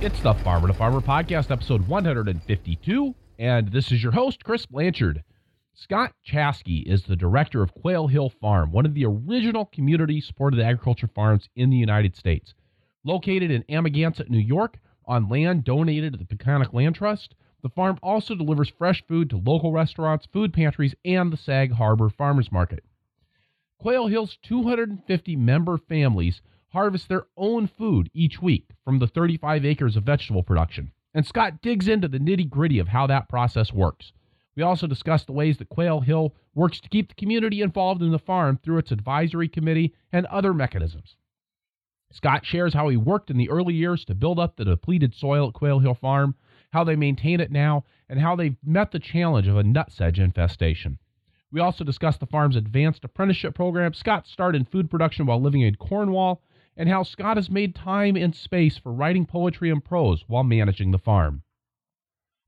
It's the Farmer to Farmer podcast, episode 152. And this is your host, Chris Blanchard. Scott Chaskey is the director of Quail Hill Farm, one of the original community supported agriculture farms in the United States. Located in Amagansett, New York, on land donated to the Peconic Land Trust, the farm also delivers fresh food to local restaurants, food pantries, and the Sag Harbor Farmers Market. Quail Hill's 250 member families harvest their own food each week from the 35 acres of vegetable production. And Scott digs into the nitty gritty of how that process works. We also discuss the ways that Quail Hill works to keep the community involved in the farm through its advisory committee and other mechanisms. Scott shares how he worked in the early years to build up the depleted soil at Quail Hill Farm, how they maintain it now, and how they've met the challenge of a nutsedge infestation. We also discuss the farm's advanced apprenticeship program. Scott started in food production while living in Cornwall and how Scott has made time and space for writing poetry and prose while managing the farm.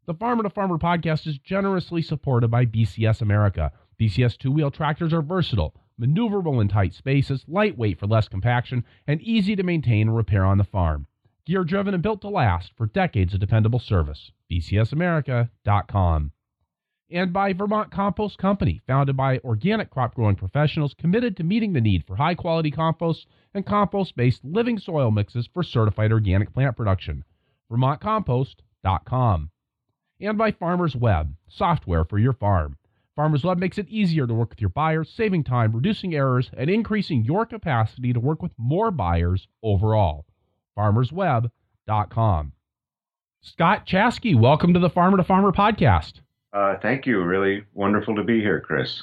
The Farmer to Farmer podcast is generously supported by BCS America. BCS two wheel tractors are versatile, maneuverable in tight spaces, lightweight for less compaction, and easy to maintain and repair on the farm. Gear driven and built to last for decades of dependable service. BCSAmerica.com and by Vermont Compost Company, founded by organic crop growing professionals committed to meeting the need for high quality compost and compost based living soil mixes for certified organic plant production. VermontCompost.com. And by Farmers Web, software for your farm. Farmers Web makes it easier to work with your buyers, saving time, reducing errors, and increasing your capacity to work with more buyers overall. FarmersWeb.com. Scott Chaskey, welcome to the Farmer to Farmer podcast. Uh, thank you. Really wonderful to be here, Chris.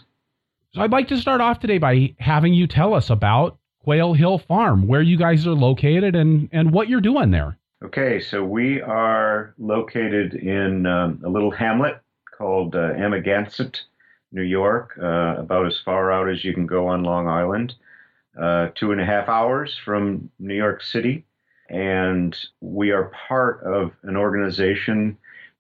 So I'd like to start off today by having you tell us about Quail Hill Farm, where you guys are located and, and what you're doing there. Okay, so we are located in um, a little hamlet called uh, Amagansett, New York, uh, about as far out as you can go on Long Island, uh, two and a half hours from New York City. And we are part of an organization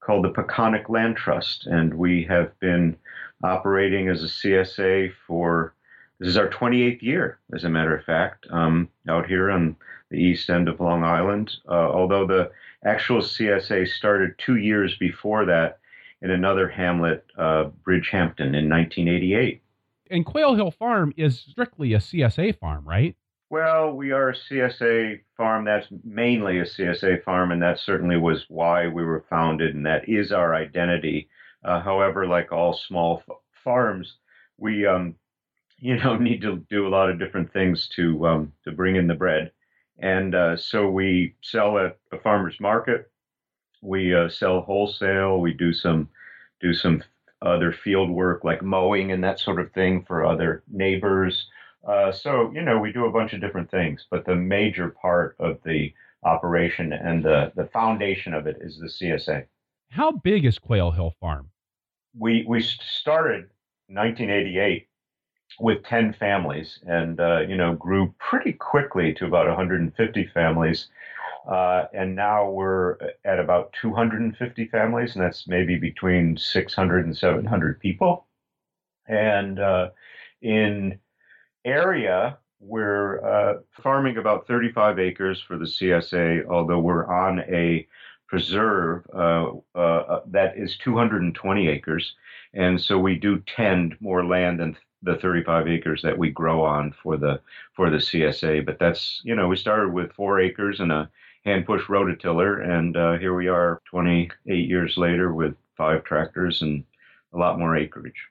called the Peconic Land Trust, and we have been operating as a CSA for this is our 28th year, as a matter of fact, um, out here on the east end of Long Island. Uh, although the actual CSA started two years before that in another hamlet, uh, Bridgehampton, in 1988. And Quail Hill Farm is strictly a CSA farm, right? Well, we are a CSA farm. That's mainly a CSA farm, and that certainly was why we were founded, and that is our identity. Uh, however, like all small f- farms, we, um, you know, need to do a lot of different things to um, to bring in the bread, and uh, so we sell at a farmers market. We uh, sell wholesale. We do some do some other field work like mowing and that sort of thing for other neighbors. Uh, so, you know, we do a bunch of different things, but the major part of the operation and the, the foundation of it is the CSA. How big is Quail Hill Farm? We, we started 1988 with 10 families and, uh, you know, grew pretty quickly to about 150 families. Uh, and now we're at about 250 families, and that's maybe between 600 and 700 people. And uh, in area, we're uh, farming about 35 acres for the CSA, although we're on a preserve uh, uh, that is 220 acres. And so we do tend more land than the 35 acres that we grow on for the for the CSA. But that's you know we started with four acres and a hand push rototiller, and uh, here we are 28 years later with five tractors and a lot more acreage.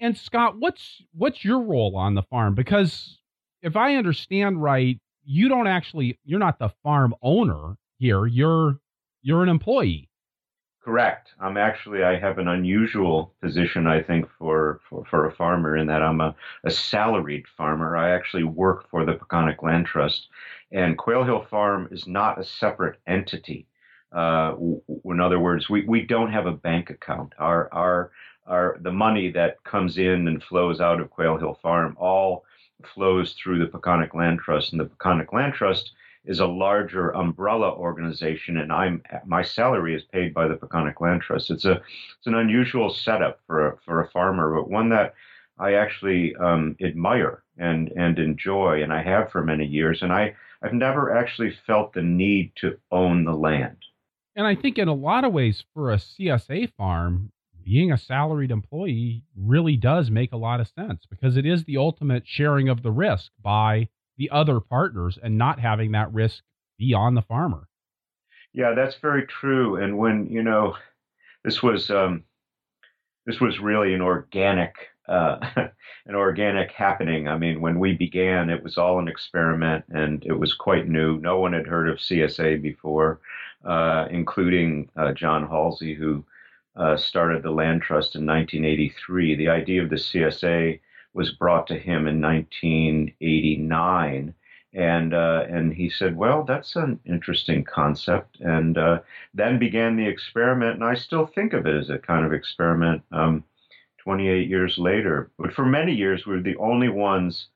And Scott, what's what's your role on the farm? Because if I understand right, you don't actually you're not the farm owner here. You're you're an employee. Correct. I'm actually I have an unusual position I think for for, for a farmer in that I'm a, a salaried farmer. I actually work for the Peconic Land Trust, and Quail Hill Farm is not a separate entity. Uh, in other words, we, we don't have a bank account. Our our are the money that comes in and flows out of Quail Hill Farm all flows through the Peconic Land Trust, and the Peconic Land Trust is a larger umbrella organization, and I'm my salary is paid by the Peconic Land Trust. It's a it's an unusual setup for a, for a farmer, but one that I actually um, admire and and enjoy, and I have for many years. And I I've never actually felt the need to own the land. And I think in a lot of ways, for a CSA farm, being a salaried employee really does make a lot of sense because it is the ultimate sharing of the risk by the other partners and not having that risk be on the farmer. Yeah, that's very true. And when you know, this was um, this was really an organic uh, an organic happening. I mean, when we began, it was all an experiment, and it was quite new. No one had heard of CSA before, uh, including uh, John Halsey, who uh, started the Land Trust in 1983. The idea of the CSA was brought to him in 1989 and uh, and he said, "Well, that's an interesting concept." And uh, then began the experiment, and I still think of it as a kind of experiment. Um, 28 years later, but for many years we were the only ones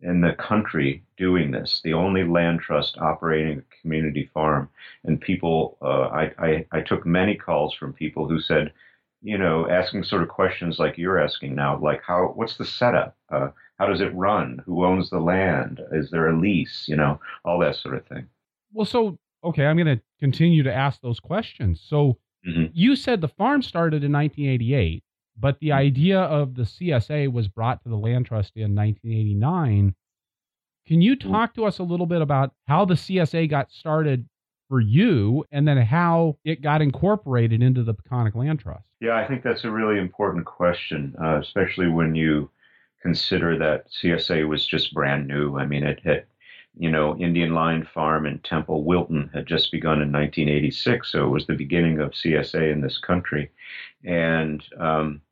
in the country doing this, the only land trust operating a community farm. And people, uh, I, I, I took many calls from people who said, you know, asking sort of questions like you're asking now, like how, what's the setup? Uh, how does it run? Who owns the land? Is there a lease? You know, all that sort of thing. Well, so okay, I'm going to continue to ask those questions. So mm-hmm. you said the farm started in 1988, but the idea of the CSA was brought to the land trust in 1989. Can you mm-hmm. talk to us a little bit about how the CSA got started for you and then how it got incorporated into the Peconic Land Trust? Yeah, I think that's a really important question, uh, especially when you consider that CSA was just brand new. I mean, it had, you know, Indian Line Farm in Temple Wilton had just begun in 1986, so it was the beginning of CSA in this country. And um,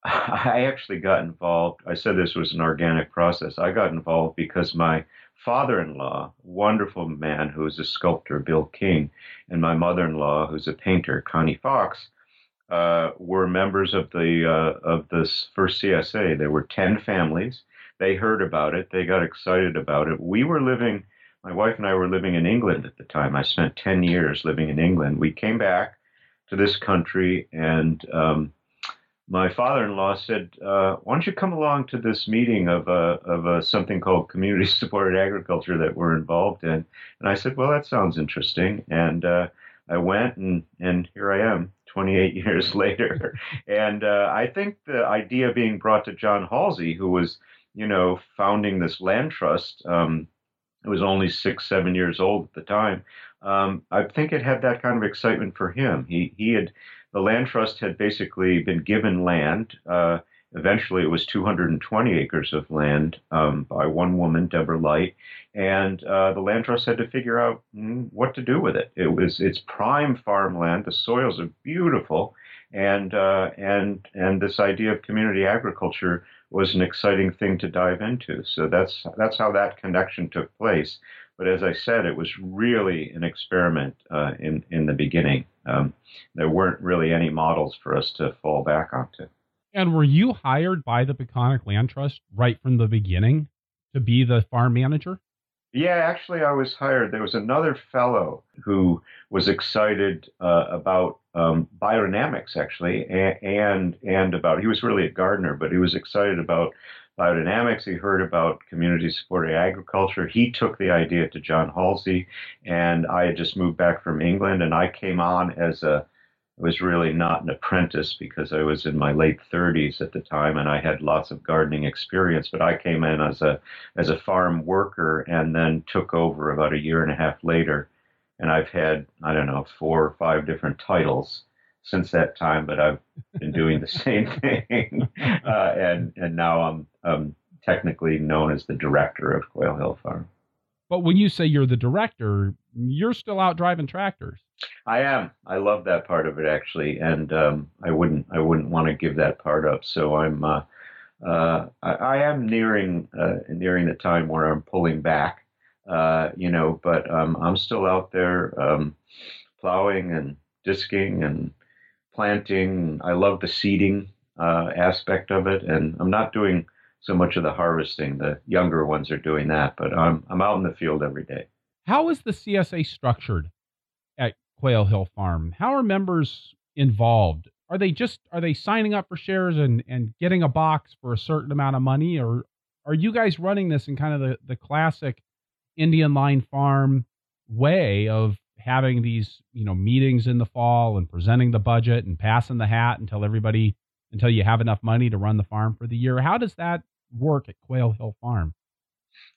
I actually got involved. I said this was an organic process. I got involved because my father-in-law, wonderful man who is a sculptor, Bill King, and my mother-in-law, who's a painter, Connie Fox, uh, were members of the uh, of this first CSA. There were ten families. They heard about it. They got excited about it. We were living. My wife and I were living in England at the time. I spent ten years living in England. We came back to this country, and um, my father-in-law said, uh, "Why don't you come along to this meeting of a, of a, something called community-supported agriculture that we're involved in?" And I said, "Well, that sounds interesting." And uh, I went, and and here I am, 28 years later. and uh, I think the idea being brought to John Halsey, who was, you know, founding this land trust. Um, it was only six, seven years old at the time. Um, I think it had that kind of excitement for him. He he had the land trust had basically been given land. Uh, eventually, it was 220 acres of land um, by one woman, Deborah Light, and uh, the land trust had to figure out mm, what to do with it. It was it's prime farmland. The soils are beautiful, and uh, and and this idea of community agriculture was an exciting thing to dive into. So that's that's how that connection took place. But as I said, it was really an experiment uh, in in the beginning. Um, there weren't really any models for us to fall back onto. And were you hired by the Peconic Land Trust right from the beginning to be the farm manager? Yeah, actually, I was hired. There was another fellow who was excited uh, about um, biodynamics, actually, and, and and about he was really a gardener, but he was excited about biodynamics. He heard about community supported agriculture. He took the idea to John Halsey, and I had just moved back from England, and I came on as a I was really not an apprentice because I was in my late 30s at the time and I had lots of gardening experience. But I came in as a as a farm worker and then took over about a year and a half later, and I've had I don't know four or five different titles since that time, but I've been doing the same thing, uh, and and now I'm, I'm technically known as the director of Quail Hill Farm. But when you say you're the director, you're still out driving tractors. I am. I love that part of it actually, and um, I wouldn't I wouldn't want to give that part up. So I'm uh, uh, I, I, am nearing uh, nearing the time where I'm pulling back, uh, you know, but um, I'm still out there um, plowing and disking and planting. I love the seeding uh, aspect of it, and I'm not doing so much of the harvesting. The younger ones are doing that, but I'm I'm out in the field every day. How is the CSA structured at Quail Hill Farm? How are members involved? are they just are they signing up for shares and and getting a box for a certain amount of money, or are you guys running this in kind of the the classic Indian line farm way of having these you know meetings in the fall and presenting the budget and passing the hat until everybody until you have enough money to run the farm for the year? How does that work at Quail Hill Farm?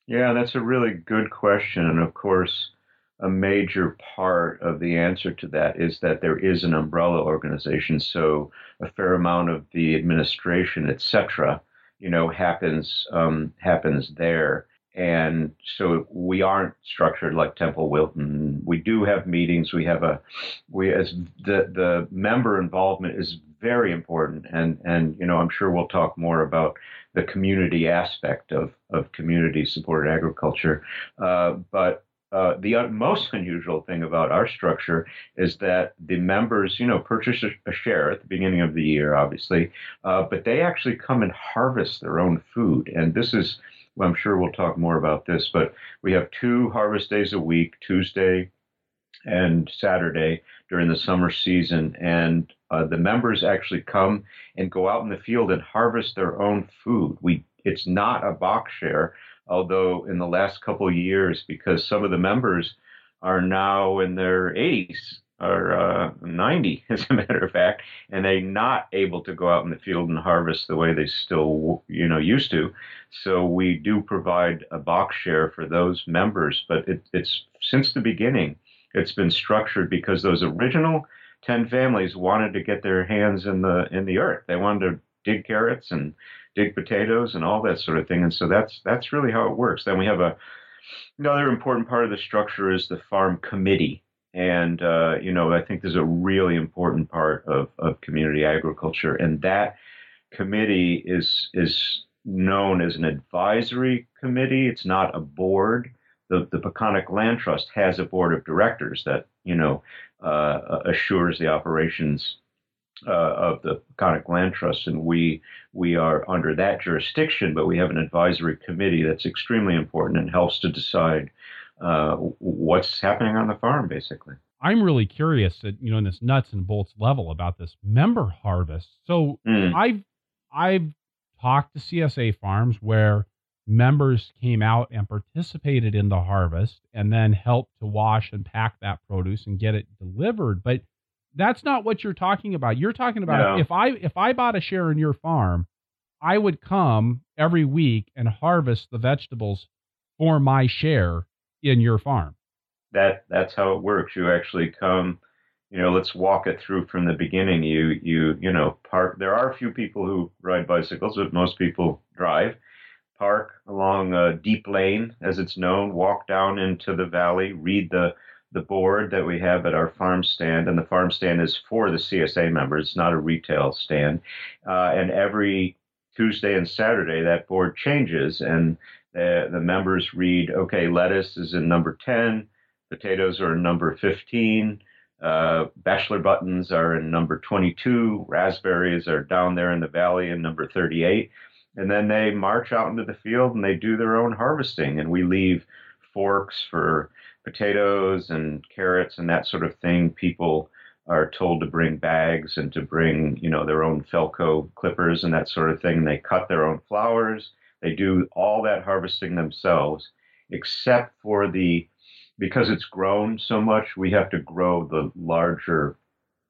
Yeah, that's a really good question. And of course, a major part of the answer to that is that there is an umbrella organization. So a fair amount of the administration, et cetera, you know, happens um, happens there. And so we aren't structured like Temple Wilton. We do have meetings. We have a we as the the member involvement is very important. And and you know, I'm sure we'll talk more about the community aspect of of community supported agriculture. Uh, but uh, the most unusual thing about our structure is that the members, you know, purchase a, share at the beginning of the year, obviously, uh, but they actually come and harvest their own food. And this is, well, I'm sure we'll talk more about this, but we have two harvest days a week, Tuesday and Saturday during the summer season. And uh, the members actually come and go out in the field and harvest their own food. We, it's not a box share although in the last couple of years, because some of the members are now in their 80s or uh, 90, as a matter of fact, and they're not able to go out in the field and harvest the way they still, you know, used to. So we do provide a box share for those members, but it, it's since the beginning, it's been structured because those original 10 families wanted to get their hands in the in the earth. They wanted to dig carrots and dig potatoes and all that sort of thing. And so that's that's really how it works. Then we have a another important part of the structure is the farm committee. And uh, you know, I think there's a really important part of, of community agriculture. And that committee is is known as an advisory committee. It's not a board. The, the Peconic Land Trust has a board of directors that you know uh, assures the operations uh, of the Peconic Land Trust, and we we are under that jurisdiction, but we have an advisory committee that's extremely important and helps to decide uh, what's happening on the farm, basically. I'm really curious at you know in this nuts and bolts level about this member harvest. So mm. I've I've talked to CSA farms where members came out and participated in the harvest and then helped to wash and pack that produce and get it delivered. But that's not what you're talking about. You're talking about no. if I if I bought a share in your farm, I would come every week and harvest the vegetables for my share in your farm. That that's how it works. You actually come, you know, let's walk it through from the beginning. You you you know, park there are a few people who ride bicycles, but most people drive. Park along a deep lane, as it's known, walk down into the valley, read the the board that we have at our farm stand, and the farm stand is for the CSA members, not a retail stand. Uh, and every Tuesday and Saturday, that board changes, and the, the members read, okay, lettuce is in number 10, potatoes are in number 15, uh, bachelor buttons are in number 22, raspberries are down there in the valley in number 38. And then they march out into the field and they do their own harvesting, and we leave forks for potatoes and carrots and that sort of thing, people are told to bring bags and to bring, you know, their own Felco clippers and that sort of thing. They cut their own flowers. They do all that harvesting themselves, except for the, because it's grown so much, we have to grow the larger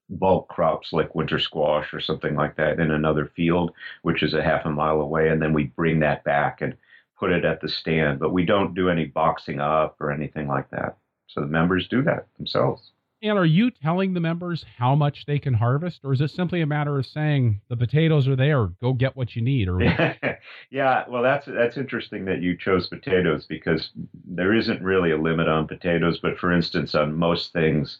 bulk crops like winter squash or something like that in another field, which is a half a mile away. And then we bring that back and put it at the stand, but we don't do any boxing up or anything like that. So the members do that themselves. And are you telling the members how much they can harvest, or is it simply a matter of saying the potatoes are there, go get what you need? Or yeah, well, that's that's interesting that you chose potatoes because there isn't really a limit on potatoes. But for instance, on most things,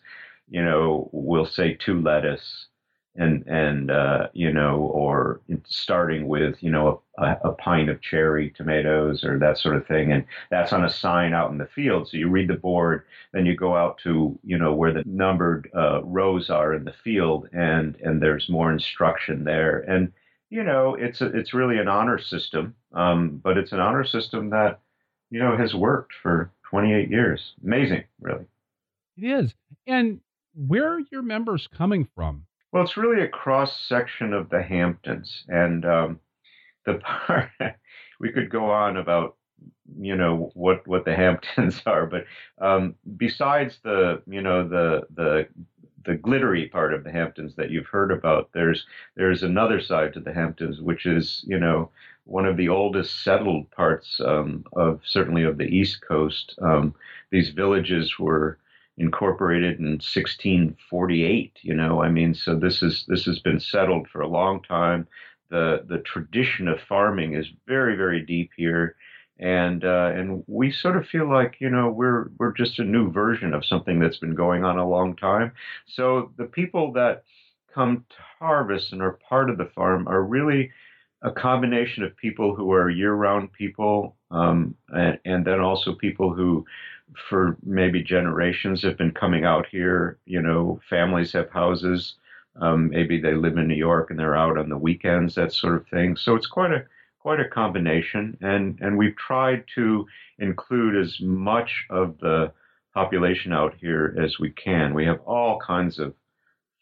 you know, we'll say two lettuce, and and uh, you know, or starting with you know a, a, pint of cherry tomatoes or that sort of thing, and that's on a sign out in the field. So you read the board, then you go out to you know where the numbered uh, rows are in the field, and and there's more instruction there, and you know it's a, it's really an honor system, um, but it's an honor system that you know has worked for 28 years. Amazing, really. It is, and where are your members coming from? Well, it's really a cross section of the Hamptons, and um, the part we could go on about you know what what the Hamptons are, but um, besides the you know the the the glittery part of the Hamptons that you've heard about, there's there's another side to the Hamptons, which is you know one of the oldest settled parts um, of certainly of the East Coast. Um, these villages were incorporated in 1648. You know, I mean, so this is this has been settled for a long time. The the tradition of farming is very very deep here and uh, and we sort of feel like you know we're we're just a new version of something that's been going on a long time. So the people that come to harvest and are part of the farm are really a combination of people who are year-round people, um, and, and then also people who, for maybe generations, have been coming out here. You know, families have houses. Um, maybe they live in New York and they're out on the weekends, that sort of thing. So it's quite a quite a combination, and and we've tried to include as much of the population out here as we can. We have all kinds of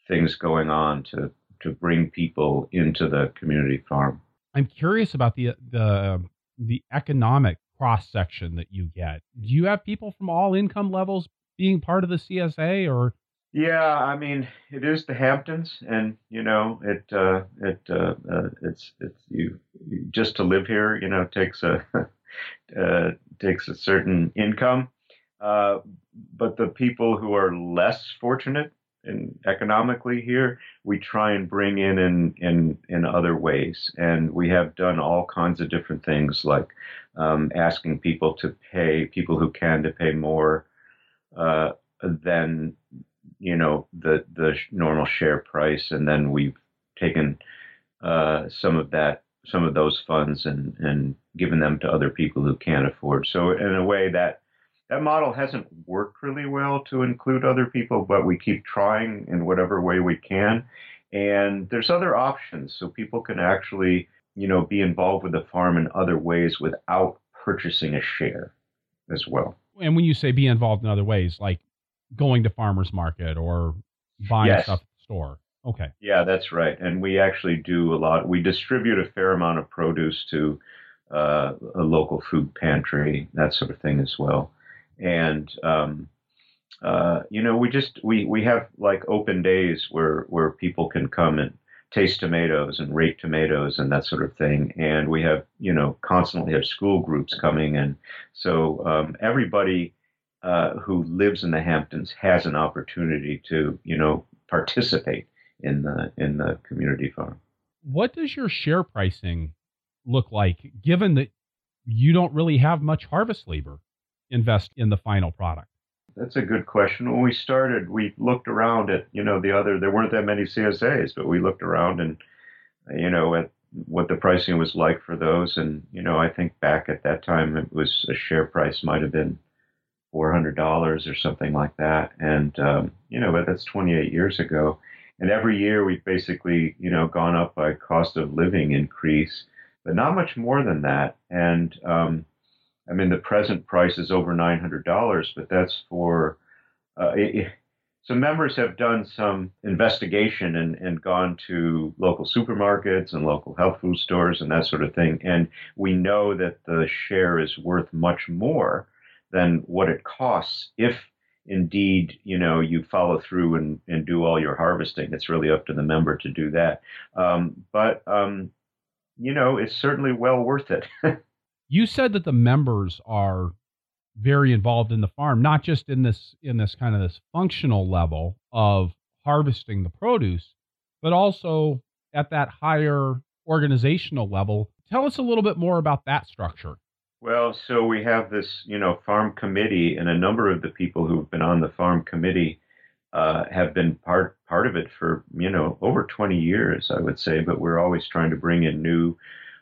things going on to to bring people into the community farm. I'm curious about the the the economic cross section that you get. Do you have people from all income levels being part of the CSA, or yeah, I mean, it is the Hamptons, and you know, it uh, it uh, uh, it's it's you, just to live here, you know, takes a uh, takes a certain income. Uh, but the people who are less fortunate in economically here, we try and bring in in in in other ways, and we have done all kinds of different things, like um, asking people to pay people who can to pay more uh, than you know the the normal share price, and then we've taken uh, some of that some of those funds and and given them to other people who can't afford. So in a way that that model hasn't worked really well to include other people, but we keep trying in whatever way we can. And there's other options, so people can actually you know be involved with the farm in other ways without purchasing a share as well. And when you say be involved in other ways, like going to farmers market or buying yes. stuff at the store. Okay. Yeah, that's right. And we actually do a lot. We distribute a fair amount of produce to uh, a local food pantry, that sort of thing as well. And um, uh, you know, we just we we have like open days where where people can come and taste tomatoes and rate tomatoes and that sort of thing. And we have you know constantly have school groups coming, and so um, everybody uh, who lives in the Hamptons has an opportunity to, you know, participate in the in the community farm. What does your share pricing look like, given that you don't really have much harvest labor invest in the final product? That's a good question. When we started, we looked around at, you know, the other. There weren't that many CSAs, but we looked around and, you know, at what the pricing was like for those. And you know, I think back at that time, it was a share price might have been four hundred dollars or something like that. And um, you know, but that's twenty eight years ago. And every year we've basically you know gone up by cost of living increase, but not much more than that. And um, I mean, the present price is over nine hundred dollars, but that's for uh, members have done some investigation and, and gone to local supermarkets and local health food stores and that sort of thing. And we know that the share is worth much more than what it costs if indeed you know you follow through and, and do all your harvesting it's really up to the member to do that um, but um, you know it's certainly well worth it you said that the members are very involved in the farm not just in this in this kind of this functional level of harvesting the produce but also at that higher organizational level tell us a little bit more about that structure well, so we have this, you know, farm committee, and a number of the people who've been on the farm committee uh, have been part part of it for, you know, over 20 years, I would say. But we're always trying to bring in new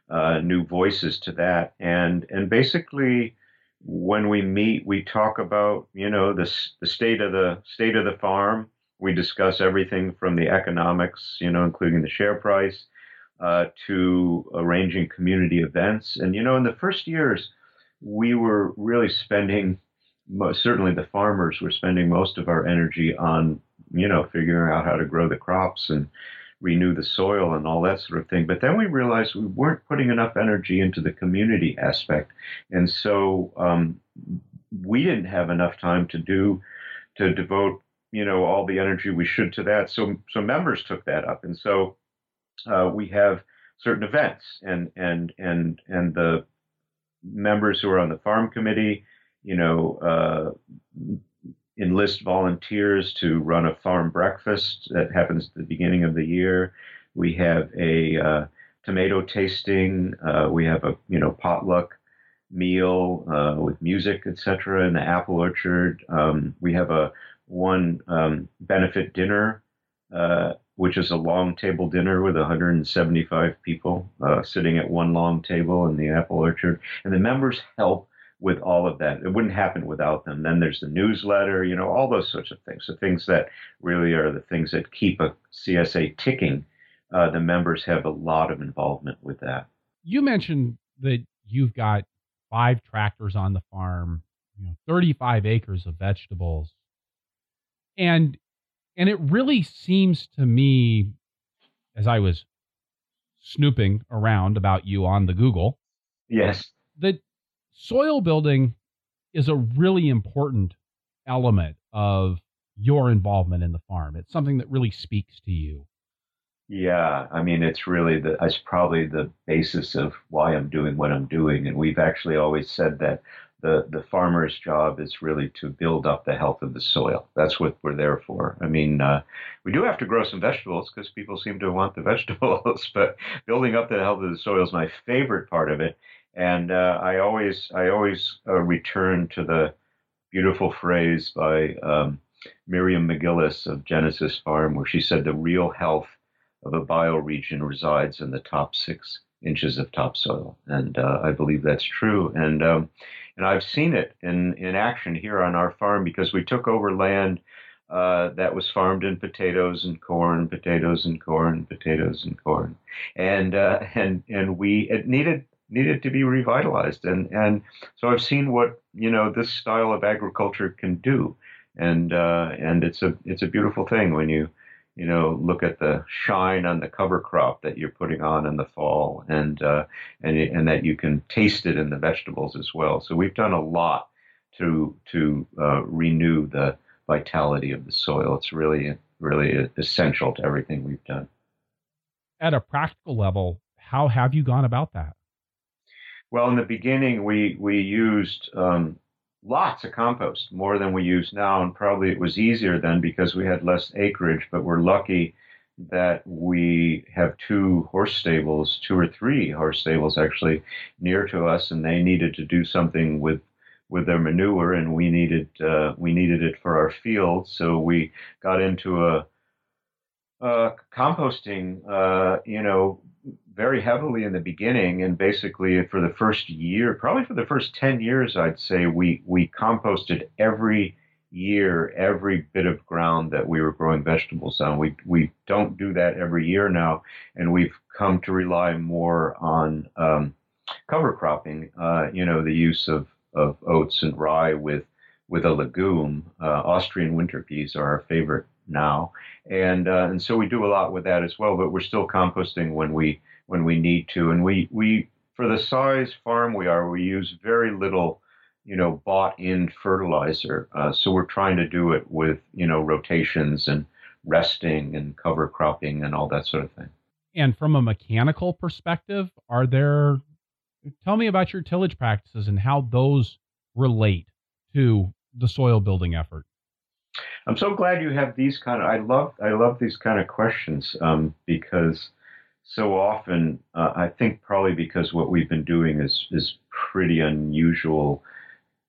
uh, new voices to that, and and basically, when we meet, we talk about, you know, the the state of the state of the farm. We discuss everything from the economics, you know, including the share price uh, to arranging community events. And, you know, in the first years, we were really spending, most, certainly the farmers were spending most of our energy on you know, figuring out how to grow the crops and renew the soil and all that sort of thing. But then we realized we weren't putting enough energy into the community aspect, and so um, we didn't have enough time to do to devote you know all the energy we should to that. So so members took that up, and so uh, we have certain events, and and and and the members who are on the farm committee, you know. Uh, enlist volunteers to run a farm breakfast that happens at the beginning of the year. We have a uh, tomato tasting. Uh, we have a you know potluck meal uh, with music, etc. in the apple orchard. Um, we have a one um, benefit dinner, uh, which is a long table dinner with 175 people uh, sitting at one long table in the apple orchard, and the members help with all of that. It wouldn't happen without them. Then there's the newsletter, you know, all those sorts of things. The things that really are the things that keep a CSA ticking. Uh, the members have a lot of involvement with that. You mentioned that you've got five tractors on the farm, you know, 35 acres of vegetables. And and it really seems to me as I was snooping around about you on the Google. Yes. That soil building is a really important element of your involvement in the farm. It's something that really speaks to you. Yeah, I mean, it's really the, it's probably the basis of why I'm doing what I'm doing. And we've actually always said that the, the farmer's job is really to build up the health of the soil. That's what we're there for. I mean, uh, we do have to grow some vegetables because people seem to want the vegetables, but building up the health of the soil is my favorite part of it. And uh, I always I always uh, return to the beautiful phrase by um, Miriam MacGillis of Genesis Farm, where she said the real health of a bioregion resides in the top six inches of topsoil, and uh, I believe that's true. And um, and I've seen it in in action here on our farm because we took over land. Uh, that was farmed in potatoes and corn, potatoes and corn, potatoes and corn, and uh, and and we it needed needed to be revitalized. And and so I've seen what you know this style of agriculture can do, and uh, and it's a it's a beautiful thing when you you know look at the shine on the cover crop that you're putting on in the fall, and uh, and and that you can taste it in the vegetables as well. So we've done a lot to to uh, renew the vitality of the soil. It's really really essential to everything we've done. At a practical level, how have you gone about that? Well, in the beginning, we we used um, lots of compost, more than we use now, and probably it was easier then because we had less acreage. But we're lucky that we have two horse stables, two or three horse stables actually near to us, and they needed to do something with with their manure, and we needed uh, we needed it for our field, so we got into a uh, composting, uh, you know, very heavily in the beginning, and basically for the first year, probably for the first ten years, I'd say we we composted every year every bit of ground that we were growing vegetables on. We we don't do that every year now, and we've come to rely more on um, cover cropping. Uh, you know, the use of of oats and rye with with a legume. Uh, Austrian winter peas are our favorite now, and uh, and so we do a lot with that as well. But we're still composting when we when we need to. And we, we for the size farm we are, we use very little, you know, bought in fertilizer. Uh, so we're trying to do it with, you know, rotations and resting and cover cropping and all that sort of thing. And from a mechanical perspective, are there, tell me about your tillage practices and how those relate to the soil building effort. I'm so glad you have these kind of. I love I love these kind of questions um, because so often, uh, I think probably because what we've been doing is is pretty unusual.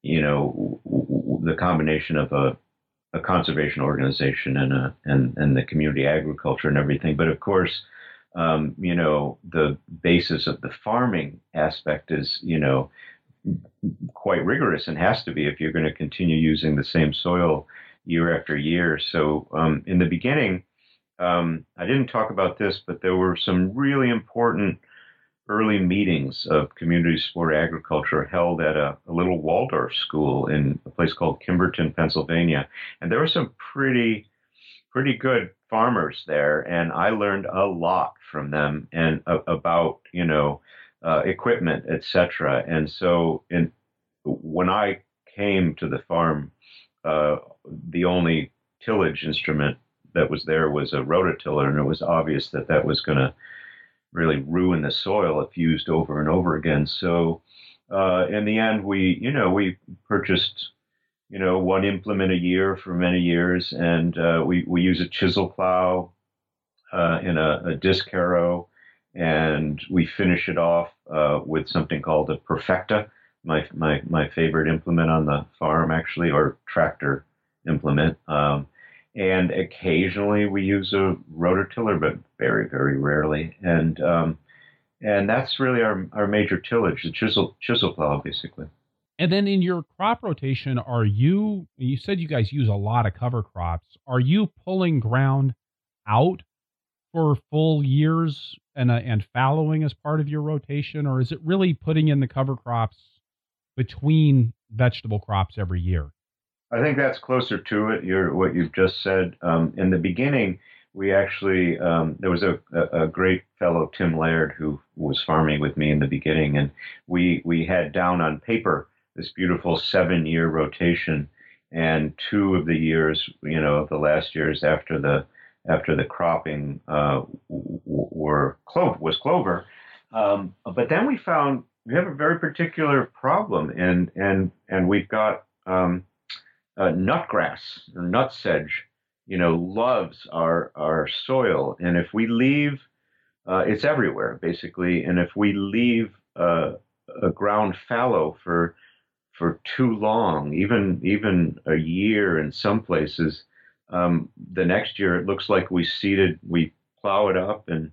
You know, w- w- the combination of a a conservation organization and a and and the community agriculture and everything. But of course, um, you know, the basis of the farming aspect is you know quite rigorous and has to be if you're going to continue using the same soil year after year. So um, in the beginning um, I didn't talk about this, but there were some really important early meetings of community support agriculture held at a, a, little Waldorf school in a place called Kimberton, Pennsylvania. And there were some pretty pretty good farmers there, and I learned a lot from them and uh, about you know uh, equipment, etc. And so, in when I came to the farm, uh, the only tillage instrument that was there was a rototiller, and it was obvious that that was going to really ruin the soil if used over and over again. So, uh, in the end, we you know we purchased you know one implement a year for many years, and uh, we we use a chisel plow uh, in a, a, disc harrow, and we finish it off uh, with something called a perfecta. My, my my favorite implement on the farm actually, or tractor implement. Um, and occasionally we use a rototiller, but very very rarely. And um, and that's really our our major tillage, the chisel chisel plow, basically. And then in your crop rotation, are you? You said you guys use a lot of cover crops. Are you pulling ground out for full years and uh, and fallowing as part of your rotation, or is it really putting in the cover crops between vegetable crops every year? I think that's closer to it. What you've just said. Um, in the beginning, we actually um, there was a, a, great fellow Tim Laird who was farming with me in the beginning, and we we had down on paper this beautiful seven year rotation, and two of the years, you know, the last years after the after the cropping uh, were clover was clover, um, but then we found we have a very particular problem, and and and we've got um, uh, nutgrass or nutsedge, you know, loves our our soil, and if we leave, uh, it's everywhere basically, and if we leave uh, a ground fallow for for too long, even even a year in some places, um, the next year it looks like we seeded, we plow it up, and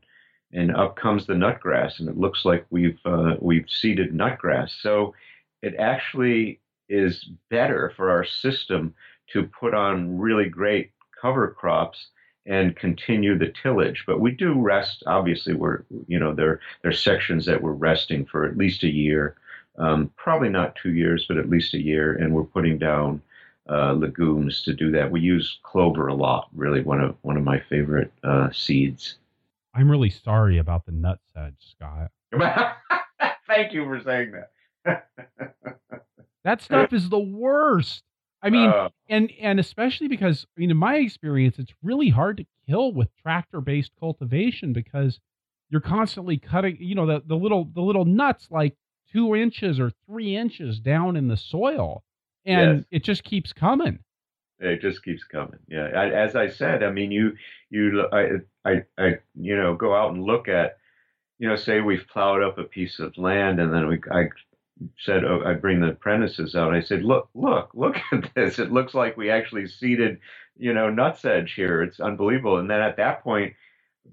and up comes the nutgrass, and it looks like we've uh, we've seeded nutgrass. So it actually is better for our system to put on really great cover crops and continue the tillage. But we do rest. Obviously, we're you know there are sections that we're resting for at least a year, um, probably not two years, but at least a year, and we're putting down uh, legumes to do that. We use clover a lot. Really, one of one of my favorite uh, seeds. I'm really sorry about the nutsedge, Scott. Thank you for saying that. That stuff is the worst. I mean, uh, and and especially because I mean, in my experience, it's really hard to kill with tractor-based cultivation because you're constantly cutting. You know, the the little the little nuts like two inches or three inches down in the soil, and yes. it just keeps coming. It just keeps coming. Yeah, I, as I said, I mean, you you I, I I you know go out and look at you know, say we've plowed up a piece of land and then we I said, oh, I bring the apprentices out. I said, look, look, look at this. It looks like we actually seeded, you know, nutsedge here. It's unbelievable. And then at that point,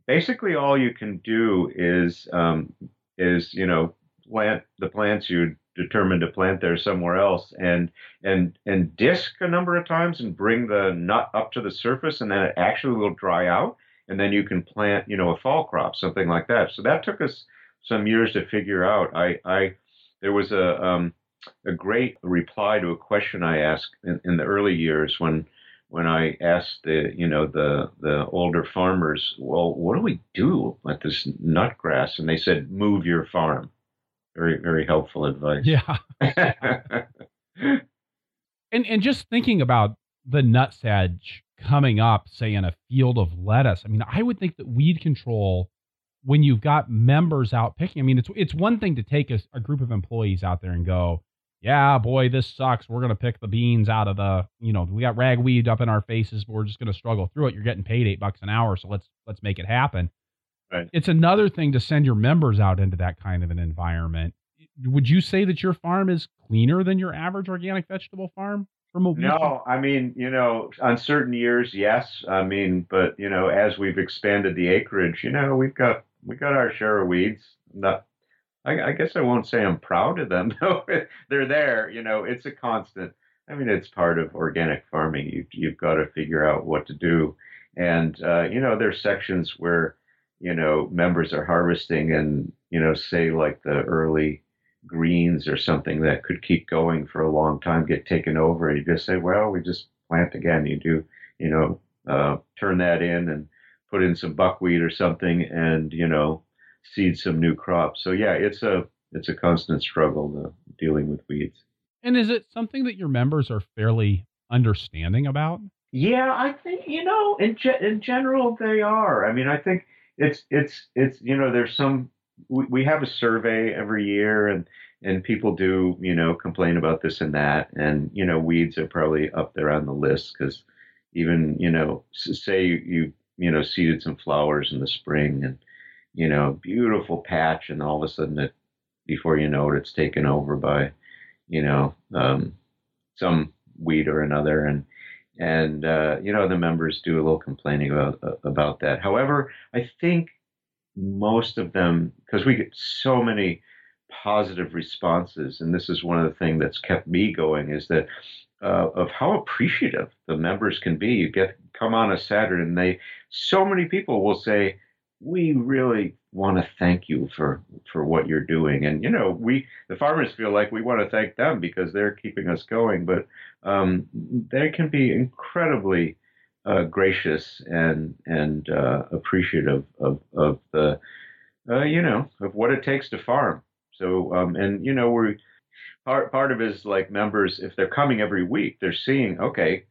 basically all you can do is, um, is you know, plant the plants you determined to plant there somewhere else, and and and disc a number of times and bring the nut up to the surface, and then it actually will dry out, and then you can plant, you know, a fall crop, something like that. So that took us some years to figure out. I I there was a um, a great reply to a question I asked in, in, the early years when when I asked the you know the the older farmers, well, what do we do with this nut grass? And they said, move your farm. Very very helpful advice. Yeah. and and just thinking about the nutsedge coming up, say in a field of lettuce. I mean, I would think that weed control when you've got members out picking, I mean, it's it's one thing to take a, a group of employees out there and go, yeah, boy, this sucks. We're gonna pick the beans out of the, you know, we got ragweed up in our faces, but we're just gonna struggle through it. You're getting paid eight bucks an hour, so let's let's make it happen. Right. It's another thing to send your members out into that kind of an environment. Would you say that your farm is cleaner than your average organic vegetable farm? no, I mean, you know, on certain years, yes. I mean, but you know, as we've expanded the acreage, you know, we've got we got our share of weeds. Not, I, I guess I won't say I'm proud of them though. They're there. You know, it's a constant. I mean, it's part of organic farming. You, you've got to figure out what to do. And, uh, you know, there's sections where, you know, members are harvesting and, you know, say like the early greens or something that could keep going for a long time get taken over. You just say, well, we just plant again. You do, you know, uh, turn that in and put in some buckwheat or something, and you know, seed some new crops. So yeah, it's a it's a constant struggle dealing with weeds. And is it something that your members are fairly understanding about? Yeah, I think you know, in ge- in general, they are. I mean, I think it's it's it's you know, there's some we, we have a survey every year, and and people do you know complain about this and that, and you know, weeds are probably up there on the list because even you know, say you, you you know seeded some flowers in the spring and you know beautiful patch, and all of a sudden it before you know it, it's taken over by you know um, some weed or another, and and uh, you know the members do a little complaining about uh, about that. However, I think most of them because we get so many positive responses, and this is one of the things that's kept me going is that uh, of how appreciative the members can be. You get come on a Saturday, and they so many people will say, "We really want to thank you for for what you're doing. And you know, we the farmers feel like we want to thank them because they're keeping us going. But um, they can be incredibly uh, gracious and and uh, appreciative of of the uh, you know of what it takes to farm. So um, and you know we're part part of is like members if they're coming every week they're seeing okay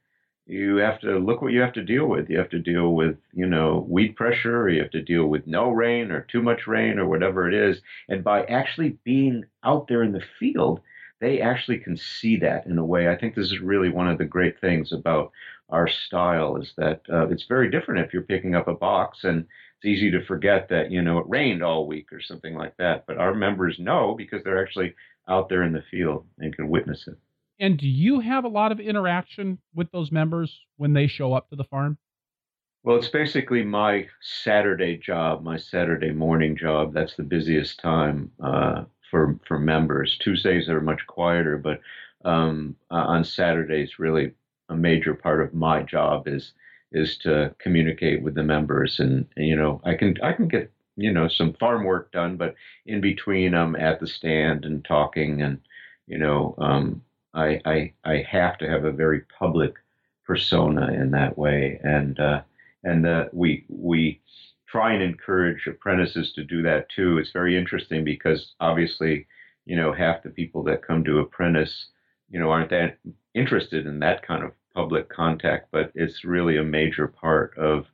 you have to look what you have to deal with. You have to deal with, you know, weed pressure, or you have to deal with no rain or too much rain or whatever it is. And by actually being out there in the field, they actually can see that in a way. I think this is really one of the great things about our style is that uh, it's very different if you're picking up a box and it's easy to forget that, you know, it rained all week or something like that. But our members know because they're actually out there in the field and can witness it. And do you have a lot of interaction with those members when they show up to the farm? Well, it's basically my Saturday job, my Saturday morning job. That's the busiest time uh, for for members. Tuesdays are much quieter, but um, uh, on Saturdays, really a major part of my job is is to communicate with the members, and, and you know, I can I can get you know some farm work done, but in between, I'm at the stand and talking, and you know, um, I, I, I have to have a very public persona in that way, and uh, and uh, we we try and encourage apprentices to do that too. It's very interesting because obviously, you know, half the people that come to apprentice, you know, aren't that interested in that kind of public contact, but it's really a major part of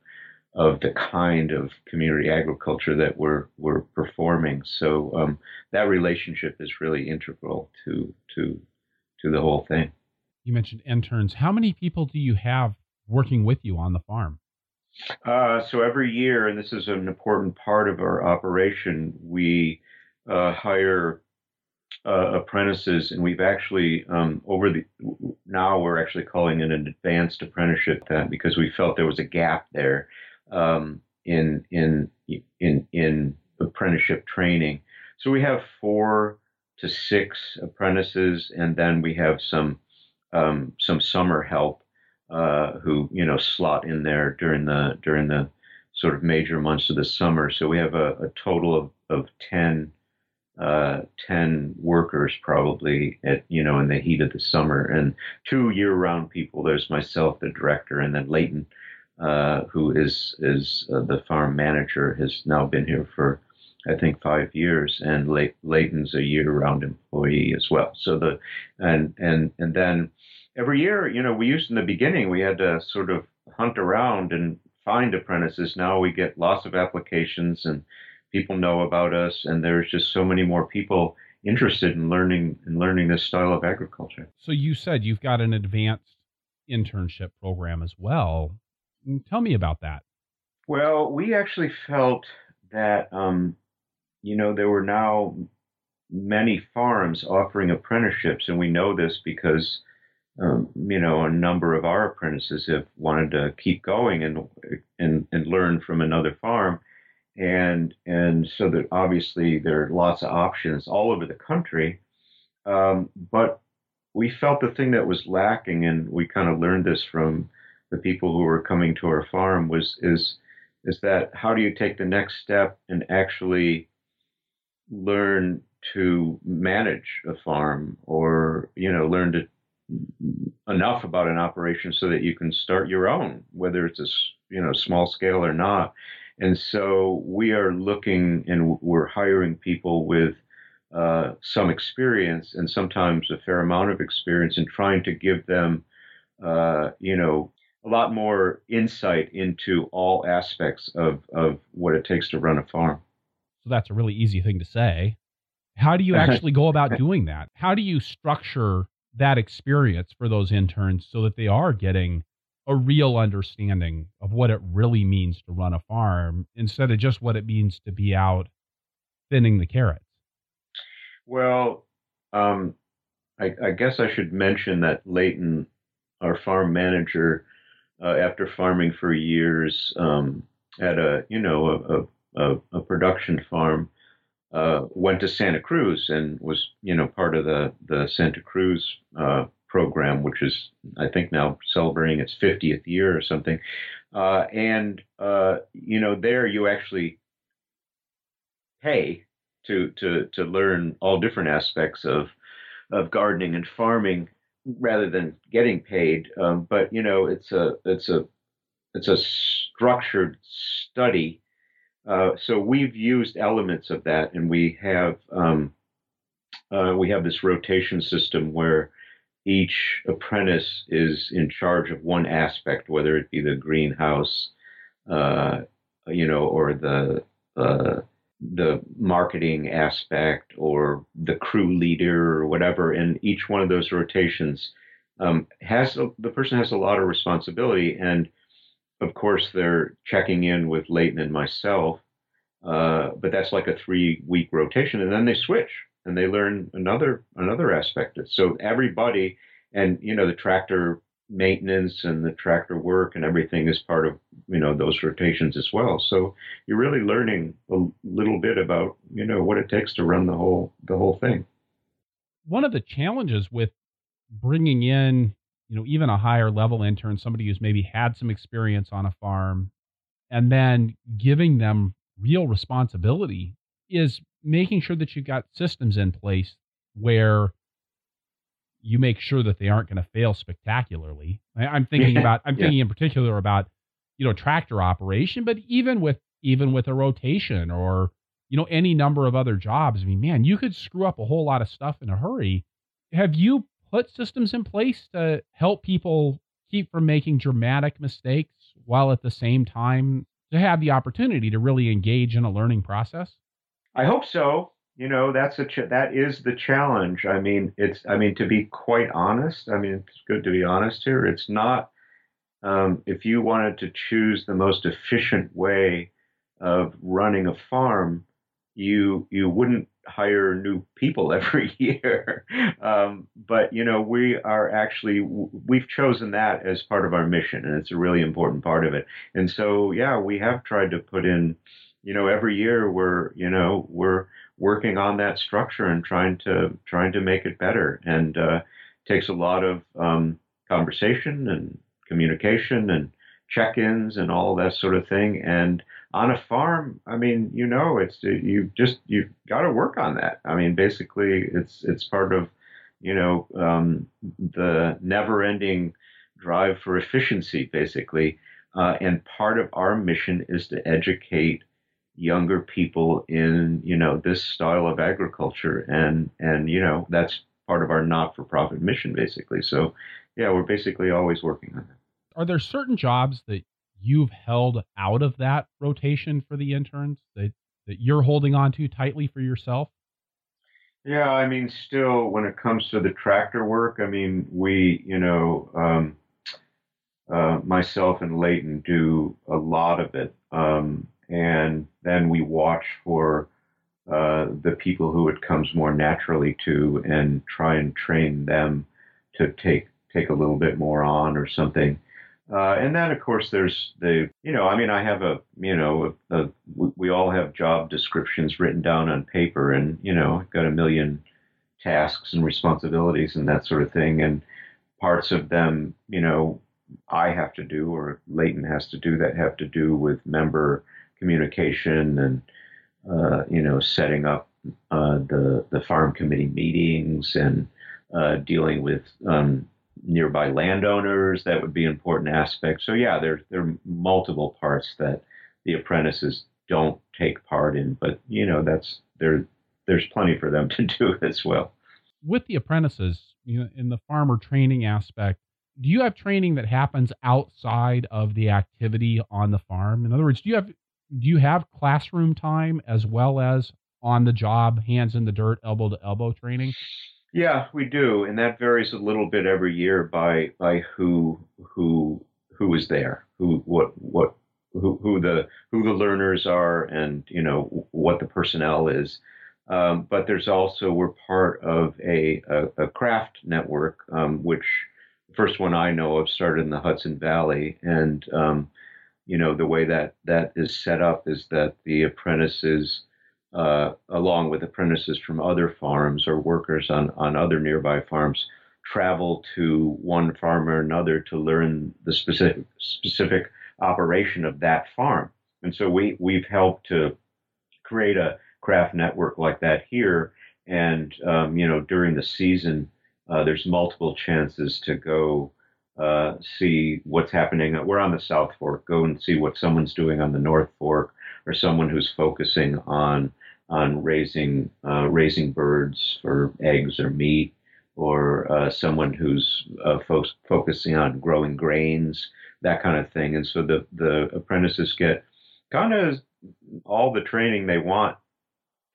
of the kind of community agriculture that we're we're performing. So um, that relationship is really integral to to to the whole thing. You mentioned interns. How many people do you have working with you on the farm? Uh, so every year, and this is an important part of our operation, we uh, hire uh, apprentices, and we've actually um, over the now we're actually calling it an advanced apprenticeship that because we felt there was a gap there um, in in in in apprenticeship training. So we have four to six apprentices, and then we have some um, some summer help uh, who you know slot in there during the during the sort of major months of the summer. So we have a, a total of of 10, uh, 10 workers probably at you know in the heat of the summer, and two year round people. There's myself, the director, and then Layton. Uh, who is is uh, the farm manager has now been here for I think five years, and Layton's a year-round employee as well. So the and and and then every year, you know, we used in the beginning we had to sort of hunt around and find apprentices. Now we get lots of applications, and people know about us, and there's just so many more people interested in learning in learning this style of agriculture. So you said you've got an advanced internship program as well. Tell me about that. Well, we actually felt that um, you know, there were now many farms offering apprenticeships, and we know this because, um, you know, a number of our apprentices have wanted to keep going and and and learn from another farm, and and so that obviously there are lots of options all over the country, um, but we felt the thing that was lacking, and we kind of learned this from the people who were coming to our farm was is is that how do you take the next step and actually learn to manage a farm or you know learn to enough about an operation so that you can start your own, whether it's a you know small scale or not. And so we are looking and we're hiring people with uh, some experience and sometimes a fair amount of experience and trying to give them, uh, you know, a lot more insight into all aspects of, of what it takes to run a farm. So that's a really easy thing to say. How do you actually go about doing that? How do you structure that experience for those interns so that they are getting a real understanding of what it really means to run a farm instead of just what it means to be out thinning the carrots? Well, um, I, I, guess I should mention that Layton, our farm manager, uh, after farming for years um, at a you know a, a, a production farm, uh, went to Santa Cruz and was you know part of the the Santa Cruz uh, program, which is I think now celebrating its 50th year or something. Uh, and uh, you know there you actually pay to to to learn all different aspects of of gardening and farming rather than getting paid. Um, but you know, it's a it's a it's a structured study. Uh, so we've used elements of that, and we have um, uh, we have this rotation system where each apprentice is in charge of one aspect, whether it be the greenhouse, uh, you know, or the uh, the marketing aspect or the crew leader or whatever. And each one of those rotations um, has a, the person has a lot of responsibility and of course they're checking in with Layton and myself uh, but that's like a three week rotation and then they switch and they learn another another aspect of it. so everybody and you know the tractor maintenance and the tractor work and everything is part of you know those rotations as well so you're really learning a little bit about you know what it takes to run the whole the whole thing one of the challenges with bringing in you know even a higher level intern somebody who's maybe had some experience on a farm and then giving them real responsibility is making sure that you've got systems in place where you make sure that they aren't going to fail spectacularly. I, am thinking about I'm yeah. thinking in particular about you know tractor operation, but even with even with a rotation or you know any number of other jobs. I mean, man, you could screw up a whole lot of stuff in a hurry. Have you put systems in place to help people keep from making dramatic mistakes while at the same time to have the opportunity to really engage in a learning process? I hope so. You know that's a ch- that is the challenge. I mean it's i mean to be quite honest i mean it's good to be honest here. It's not um, if you wanted to choose the most efficient way of running a farm you you wouldn't hire new people every year um, but you know we are actually we've chosen that as part of our mission and it's a really important part of it and so yeah we have tried to put in you know every year we're you know we're working on that structure and trying to trying to make it better. And uh, takes a lot of um, conversation and communication and check-ins and all that sort of thing. And on a farm, I mean, you know, it's you just you've got to work on that. I mean, basically, it's it's part of you know um, the never-ending drive for efficiency, basically. Uh, and part of our mission is to educate younger people in you know this style of agriculture and and you know that's part of our not-for-profit mission basically so yeah we're basically always working on that are there certain jobs that you've held out of that rotation for the interns that that you're holding on to tightly for yourself yeah i mean still when it comes to the tractor work i mean we you know um, uh, myself and Layton do a lot of it. Um, and then we watch for uh, the people who it comes more naturally to and try and train them to take take a little bit more on or something. Uh, and then, of course, there's the, you know, I mean, I have a, you know, a, a, we all have job descriptions written down on paper and, you know, I've got a million tasks and responsibilities and that sort of thing. And parts of them, you know, I have to do or Layton has to do that have to do with member communication and uh, you know setting up uh, the the farm committee meetings and uh, dealing with um, nearby landowners that would be important aspects. So yeah, there there are multiple parts that the apprentices don't take part in, but you know that's there. There's plenty for them to do as well. With the apprentices, you know, in the farmer training aspect, do you have training that happens outside of the activity on the farm? In other words, do you have do you have classroom time as well as on the job, hands in the dirt, elbow to elbow training? Yeah, we do, and that varies a little bit every year by by who who who is there, who what what who, who the who the learners are, and you know what the personnel is. Um, but there's also we're part of a a, a craft network, um, which the first one I know of started in the Hudson Valley, and um, you know the way that that is set up is that the apprentices uh, along with apprentices from other farms or workers on, on other nearby farms, travel to one farm or another to learn the specific specific operation of that farm. And so we we've helped to create a craft network like that here. And um, you know, during the season, uh, there's multiple chances to go uh, see what's happening. We're on the South Fork. Go and see what someone's doing on the North Fork, or someone who's focusing on on raising uh, raising birds for eggs or meat, or uh, someone who's uh, fo- focusing on growing grains, that kind of thing. And so the the apprentices get kind of all the training they want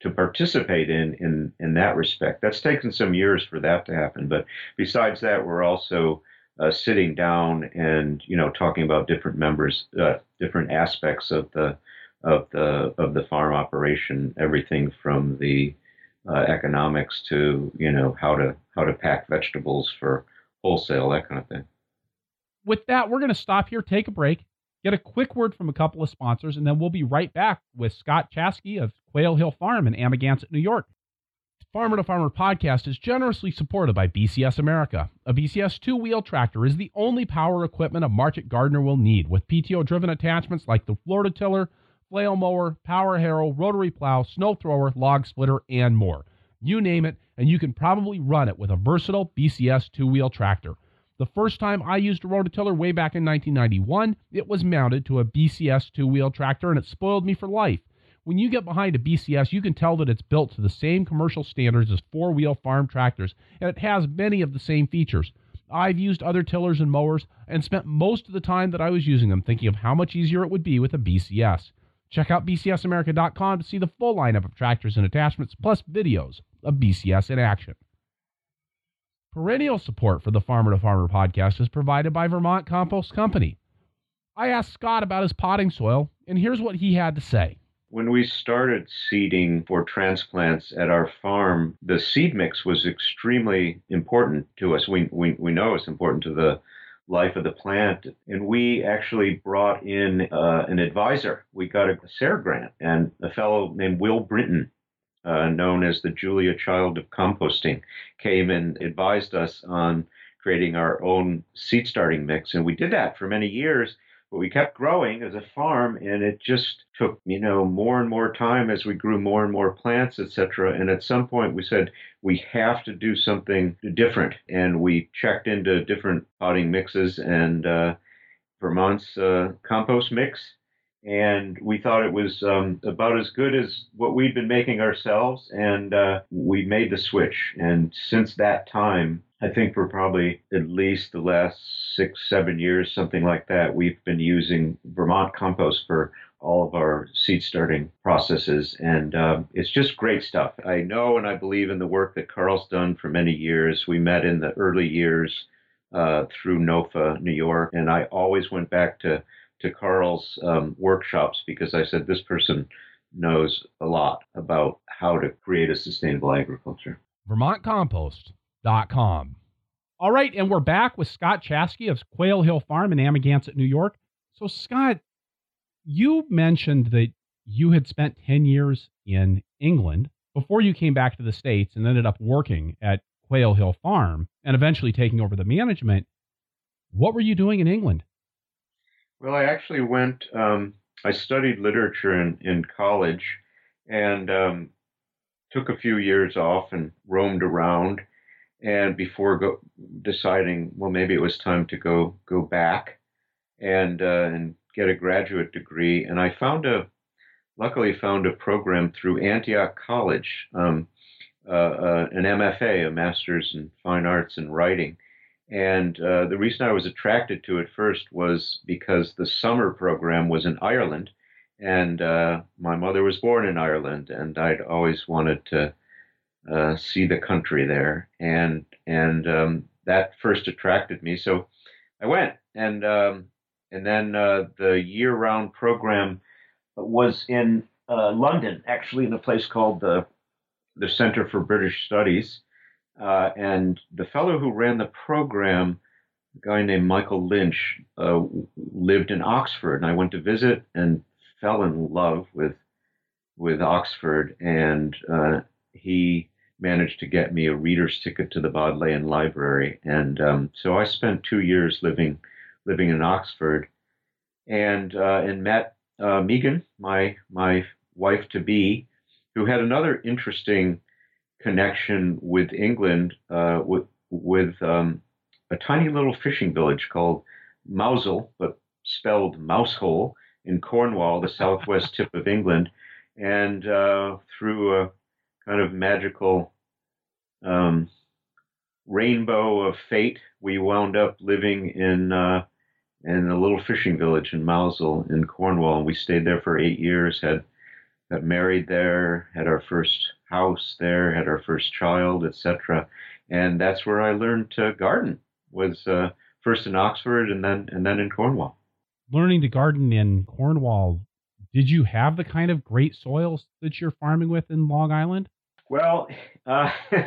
to participate in in in that respect. That's taken some years for that to happen. But besides that, we're also uh, sitting down and you know talking about different members, uh, different aspects of the of the of the farm operation, everything from the uh, economics to you know how to how to pack vegetables for wholesale, that kind of thing. With that, we're going to stop here, take a break, get a quick word from a couple of sponsors, and then we'll be right back with Scott Chaskey of Quail Hill Farm in Amagansett, New York. Farmer to Farmer podcast is generously supported by BCS America. A BCS two wheel tractor is the only power equipment a market gardener will need, with PTO driven attachments like the Florida tiller flail mower, power harrow, rotary plow, snow thrower, log splitter, and more. You name it, and you can probably run it with a versatile BCS two wheel tractor. The first time I used a rototiller way back in 1991, it was mounted to a BCS two wheel tractor and it spoiled me for life. When you get behind a BCS, you can tell that it's built to the same commercial standards as four wheel farm tractors, and it has many of the same features. I've used other tillers and mowers and spent most of the time that I was using them thinking of how much easier it would be with a BCS. Check out bcsamerica.com to see the full lineup of tractors and attachments, plus videos of BCS in action. Perennial support for the Farmer to Farmer podcast is provided by Vermont Compost Company. I asked Scott about his potting soil, and here's what he had to say. When we started seeding for transplants at our farm, the seed mix was extremely important to us. We, we, we know it's important to the life of the plant. And we actually brought in uh, an advisor. We got a SARE grant, and a fellow named Will Brinton, uh, known as the Julia Child of Composting, came and advised us on creating our own seed starting mix. And we did that for many years. But we kept growing as a farm, and it just took, you know, more and more time as we grew more and more plants, etc. And at some point, we said we have to do something different, and we checked into different potting mixes and uh, Vermont's uh, compost mix, and we thought it was um, about as good as what we'd been making ourselves, and uh, we made the switch. And since that time, I think for probably at least the last six, seven years, something like that, we've been using Vermont compost for all of our seed starting processes. And um, it's just great stuff. I know and I believe in the work that Karl's done for many years. We met in the early years uh, through NOFA, New York. And I always went back to, to Karl's um, workshops because I said, this person knows a lot about how to create a sustainable agriculture. Vermont Compost com. All right, and we're back with Scott Chaskey of Quail Hill Farm in Amagansett, New York. So, Scott, you mentioned that you had spent 10 years in England before you came back to the States and ended up working at Quail Hill Farm and eventually taking over the management. What were you doing in England? Well, I actually went, um, I studied literature in, in college and um, took a few years off and roamed around and before go, deciding, well, maybe it was time to go go back and uh, and get a graduate degree. And I found a, luckily found a program through Antioch College, um, uh, uh, an MFA, a Master's in Fine Arts and Writing. And uh, the reason I was attracted to it first was because the summer program was in Ireland, and uh, my mother was born in Ireland, and I'd always wanted to uh, see the country there, and and um, that first attracted me. So I went, and um, and then uh, the year-round program was in uh, London, actually, in a place called the the Center for British Studies, uh, and the fellow who ran the program. A guy named Michael Lynch uh, lived in Oxford, and I went to visit and fell in love with with Oxford, and uh, he managed to get me a reader's ticket to the Bodleian Library, and um, so I spent two years living living in Oxford, and uh, and met uh, Megan, my my wife to be, who had another interesting connection with England, uh, with with um, a tiny little fishing village called Mousehole, but spelled Mousehole in Cornwall, the southwest tip of England, and uh, through a kind of magical um, rainbow of fate, we wound up living in uh, in a little fishing village in Mousehole in Cornwall, and we stayed there for eight years. had got married there, had our first house there, had our first child, etc. And that's where I learned to garden. Was uh, first in Oxford and then and then in Cornwall. Learning to garden in Cornwall did you have the kind of great soils that you're farming with in Long Island? Well, uh,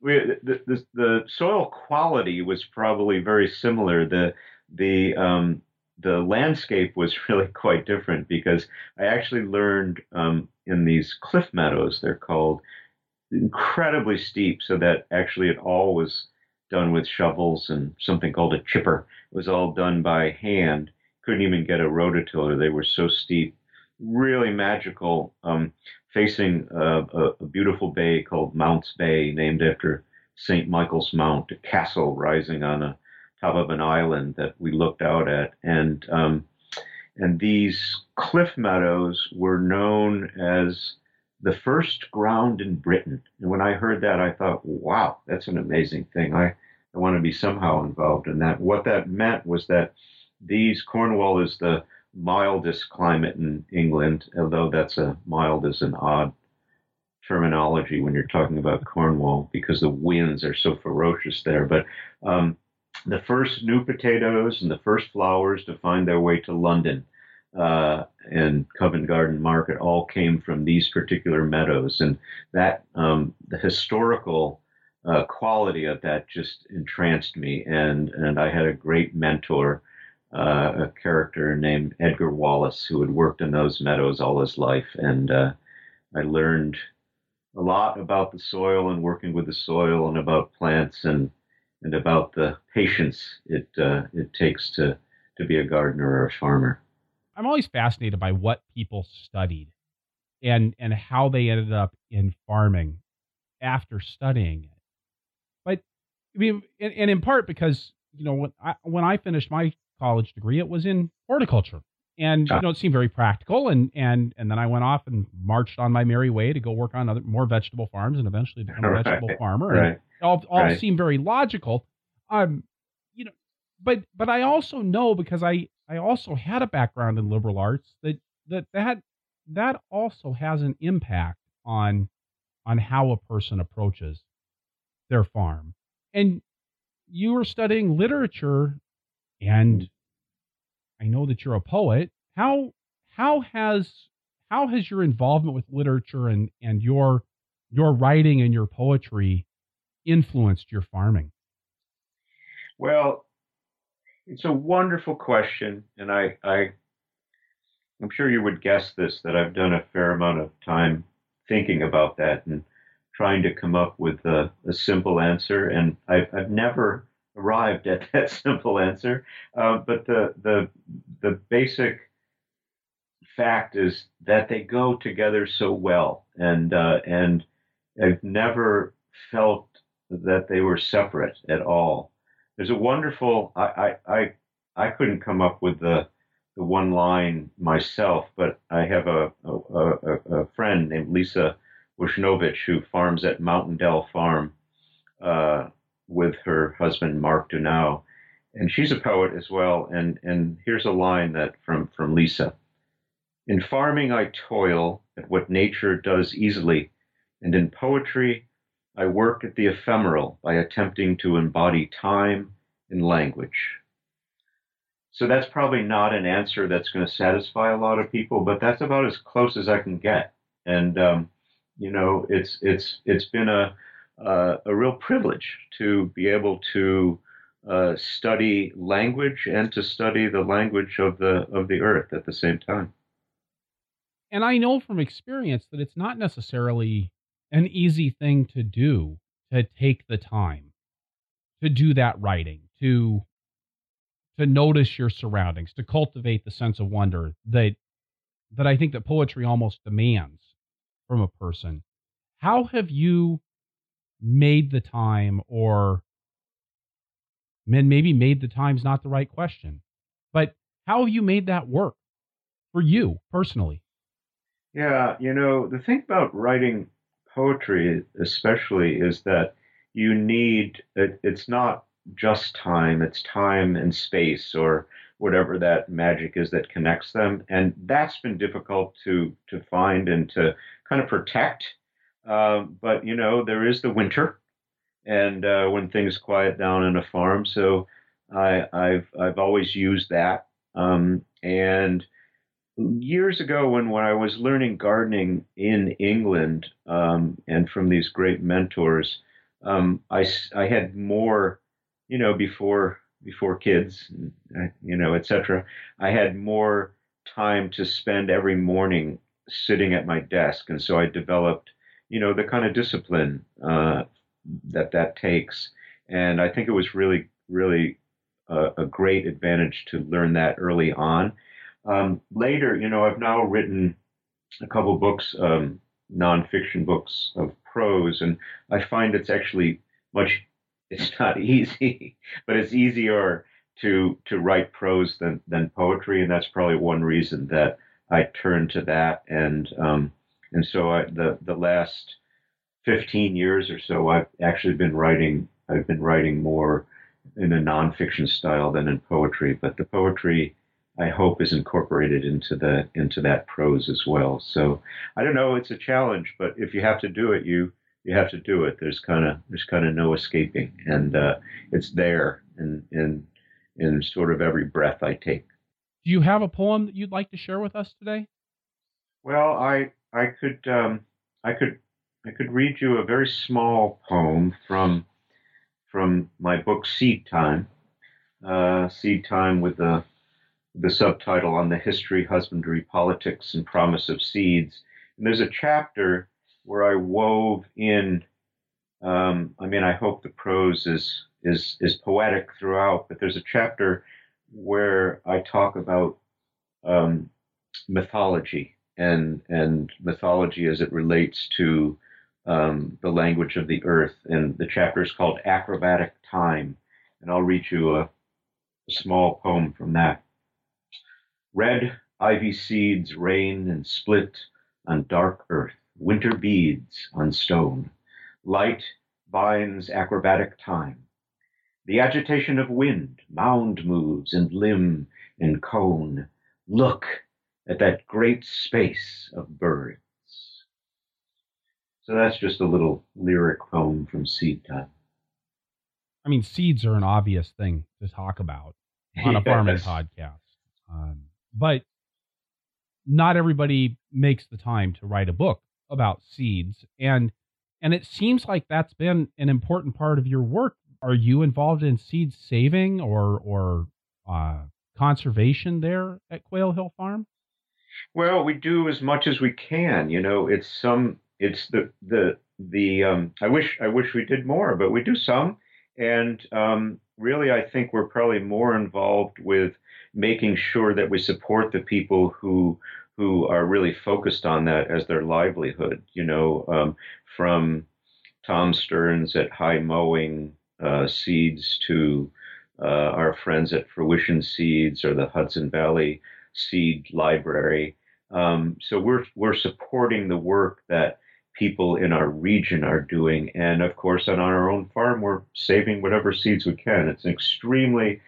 we, the, the, the, soil quality was probably very similar. The the um, the landscape was really quite different because I actually learned um, in these cliff meadows. They're called incredibly steep, so that actually it all was done with shovels and something called a chipper. It was all done by hand. Couldn't even get a rototiller. They were so steep really magical, um, facing a, a, a, beautiful bay called Mounts Bay, named after St. Michael's Mount, a castle rising on a top of an island that we looked out at. And, um, and these cliff meadows were known as the first ground in Britain. And when I heard that, I thought, wow, that's an amazing thing. I, I want to be somehow involved in that. What that meant was that these Cornwall is the mildest climate in England, although that's a mild is an odd terminology when you're talking about Cornwall because the winds are so ferocious there. But um, the first new potatoes and the first flowers to find their way to London uh, and Covent Garden Market all came from these particular meadows, and that um, the historical uh, quality of that just entranced me, and and I had a great mentor uh, a character named Edgar Wallace who had worked in those meadows all his life. And uh, I learned a lot about the soil and working with the soil and about plants and and about the patience it uh, it takes to to be a gardener or a farmer. I'm always fascinated by what people studied and and how they ended up in farming after studying it. But I mean, and, and in part because you know when I when I finished my college degree. It was in horticulture. And you know, it seemed very practical, and and and then I went off and marched on my merry way to go work on other more vegetable farms, and eventually become a vegetable farmer. Right. And all all right. seemed very logical. Um, you know, but but I also know because I I also had a background in liberal arts that that that that also has an impact on on how a person approaches their farm. And you were studying literature and I know that you're a poet. How how has how has your involvement with literature and and your your writing and your poetry influenced your farming? Well, it's a wonderful question, and I, I I'm sure you would guess this that I've done a fair amount of time thinking about that and trying to come up with a, a simple answer, and I've, I've never arrived at that simple answer. Uh, but the the the basic fact is that they go together so well, and uh, and I've never felt that they were separate at all. There's a wonderful I I I, I couldn't come up with the the one line myself, but I have a a, a, a friend named Lisa Wujnovich who farms at Mountain Dell Farm uh, with her husband Mark Dunau, and she's a poet as well. And and here's a line that from from Lisa. In farming, I toil at what nature does easily, and in poetry, I work at the ephemeral by attempting to embody time in language. So that's probably not an answer that's going to satisfy a lot of people, but that's about as close as I can get. And um, you know, it's it's it's been a uh, a real privilege to be able to uh, study language and to study the language of the of the earth at the same time. And I know from experience that it's not necessarily an easy thing to do to take the time to do that writing, to to notice your surroundings, to cultivate the sense of wonder that that I think that poetry almost demands from a person. How have you made the time or men maybe made the time's not the right question. But how have you made that work for you personally? Yeah, you know, the thing about writing poetry especially is that you need it, it's not just time, it's time and space or whatever that magic is that connects them. And that's been difficult to to find and to kind of protect. Um, but you know, there is the winter, and uh, when things quiet down in a farm, so I, have I've always used that. Um, and years ago, when when I was learning gardening in England, um, and from these great mentors, um, I I had more you know, before before kids, you know, etc. I had more time to spend every morning sitting at my desk, and so I developed, you know, the kind of discipline uh, that that takes. And I think it was really, really a, a great advantage to learn that early on. Um, later, you know, I've now written a couple books, um, nonfiction books of prose, and I find it's actually much it's not easy, but it's easier to to write prose than than poetry, and that's probably one reason that I turned to that. And um, and so I, the the last fifteen years or so, I've actually been writing. I've been writing more in a nonfiction style than in poetry, but the poetry I hope is incorporated into the into that prose as well. So I don't know, it's a challenge, but if you have to do it, you you have to do it. There's kind of there's kind of no escaping, and uh, it's there in in in sort of every breath I take. Do you have a poem that you'd like to share with us today? Well, I I could um, I could I could read you a very small poem from from my book Seed Time, uh, Seed Time with the the subtitle on the history, husbandry, politics, and promise of seeds. And there's a chapter where I wove in. Um, I mean, I hope the prose is is is poetic throughout, but there's a chapter where I talk about um, mythology and and mythology as it relates to um, the language of the earth, and the chapter is called "Acrobatic Time," and I'll read you a, a small poem from that. Red ivy seeds rain and split on dark earth winter beads on stone, light binds acrobatic time. The agitation of wind, mound moves and limb and cone. Look at that great space of birds. So that's just a little lyric poem from Seed Time. I mean, seeds are an obvious thing to talk about on a yes. farming podcast. Um, but not everybody makes the time to write a book about seeds and and it seems like that's been an important part of your work are you involved in seed saving or or uh, conservation there at quail hill farm well we do as much as we can you know it's some it's the the the um, i wish i wish we did more but we do some. And um, really i think we're probably more involved with making sure that we support the people who who are really focused on that as their livelihood, you know, um, from Tom Stearns at High Mowing uh, Seeds to uh, our friends at Fruition Seeds or the Hudson Valley Seed Library. Um, so we're we're supporting the work that people in our region are doing, and of course, on our own farm, we're saving whatever seeds we can. It's extremely.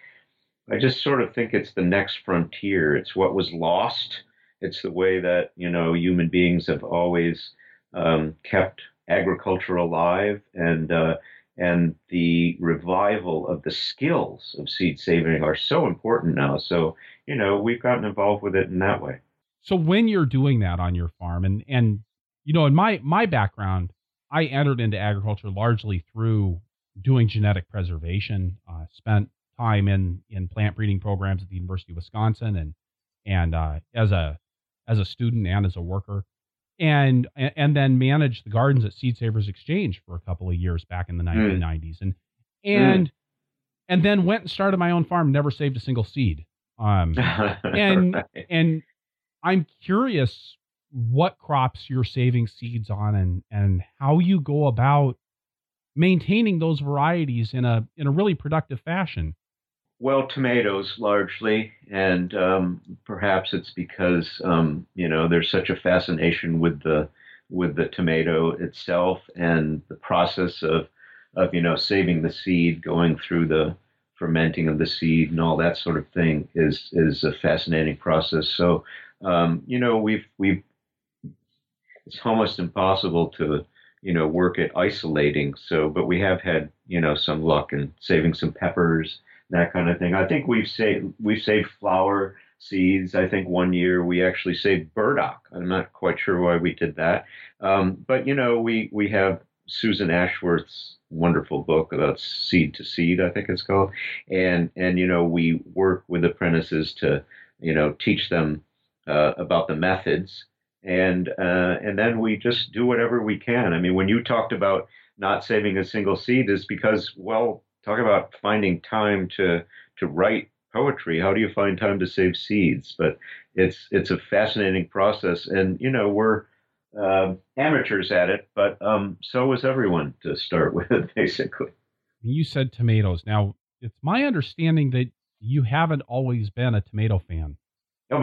I just sort of think it's the next frontier. It's what was lost. It's the way that you know human beings have always um, kept agriculture alive, and uh, and the revival of the skills of seed saving are so important now. So, you know, we've gotten involved with it in that way. So when you're doing that on your farm and and you know, in my my background, I entered into agriculture largely through doing genetic preservation. Uh, spent time in in plant breeding programs at the University of Wisconsin and and uh, as a as a student and as a worker and and then managed the gardens at Seed Savers Exchange for a couple of years back in the 1990s, hmm. and and mm. and then went and started my own farm. Never saved a single seed. Um, and right. and I'm curious what crops you're saving seeds on, and and how you go about maintaining those varieties in a in a really productive fashion. Well, tomatoes largely, and um, perhaps it's because um, you know there's such a fascination with the with the tomato itself and the process of of you know saving the seed, going through the fermenting of the seed and all that sort of thing is is a fascinating process. So um, you know we've we've it's almost impossible to you know work at isolating. So, but we have had you know some luck in saving some peppers that kind of thing. I think we've saved we've saved flower seeds. I think one year we actually saved burdock. I'm not quite sure why we did that, um, but you know we we have Susan Ashworth's wonderful book about seed to seed. I think it's called, and and you know we work with apprentices to you know teach them uh, about the methods. And uh, and then we just do whatever we can. I mean, when you talked about not saving a single seed, is because well, talk about finding time to to write poetry. How do you find time to save seeds? But it's it's a fascinating process, and you know we're uh, amateurs at it, but um, so was everyone to start with, basically. You said tomatoes. Now it's my understanding that you haven't always been a tomato fan.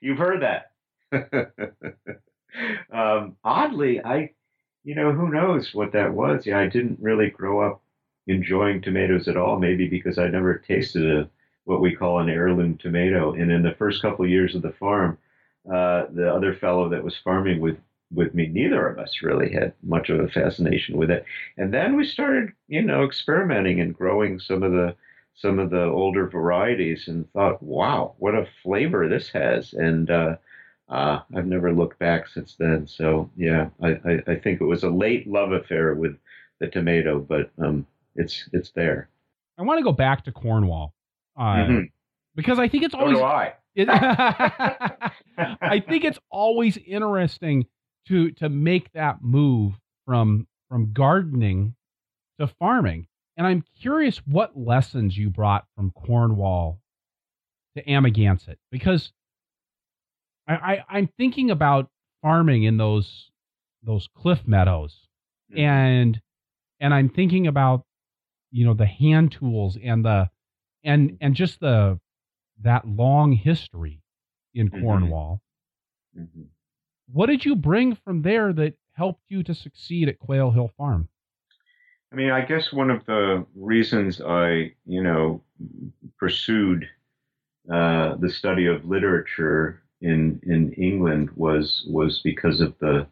You've heard that. um, oddly, I, you know, who knows what that was? Yeah, I didn't really grow up enjoying tomatoes at all, maybe because I never tasted a what we call an heirloom tomato. And in the first couple of years of the farm, uh, the other fellow that was farming with with me, neither of us really had much of a fascination with it. And then we started, you know, experimenting and growing some of the some of the older varieties, and thought, wow, what a flavor this has. And uh, uh, I've never looked back since then. So yeah, I, I, I, think it was a late love affair with the tomato, but um, it's it's there. I want to go back to Cornwall uh, mm-hmm. because I think it's always. So I. It, I think it's always interesting to to make that move from from gardening to farming, and I'm curious what lessons you brought from Cornwall to Amagansett because I, I am thinking about farming in those those cliff meadows, mm-hmm. and and I'm thinking about you know the hand tools and the and mm-hmm. and just the that long history in mm-hmm. Cornwall. Mm-hmm. What did you bring from there that helped you to succeed at Quail Hill Farm? I mean, I guess one of the reasons I, you know, pursued uh, the study of literature in in England was was because of the,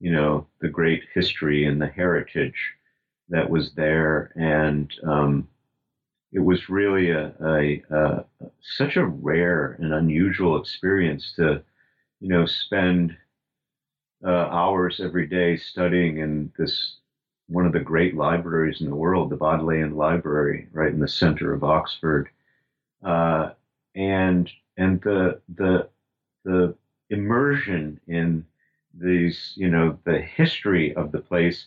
you know, the great history and the heritage that was there, and um, it was really a, a, a, such a rare and unusual experience to, you know, spend uh, hours every day studying in this one of the great libraries in the world, the Bodleian Library, right in the center of Oxford, uh, and and the the the immersion in these, you know, the history of the place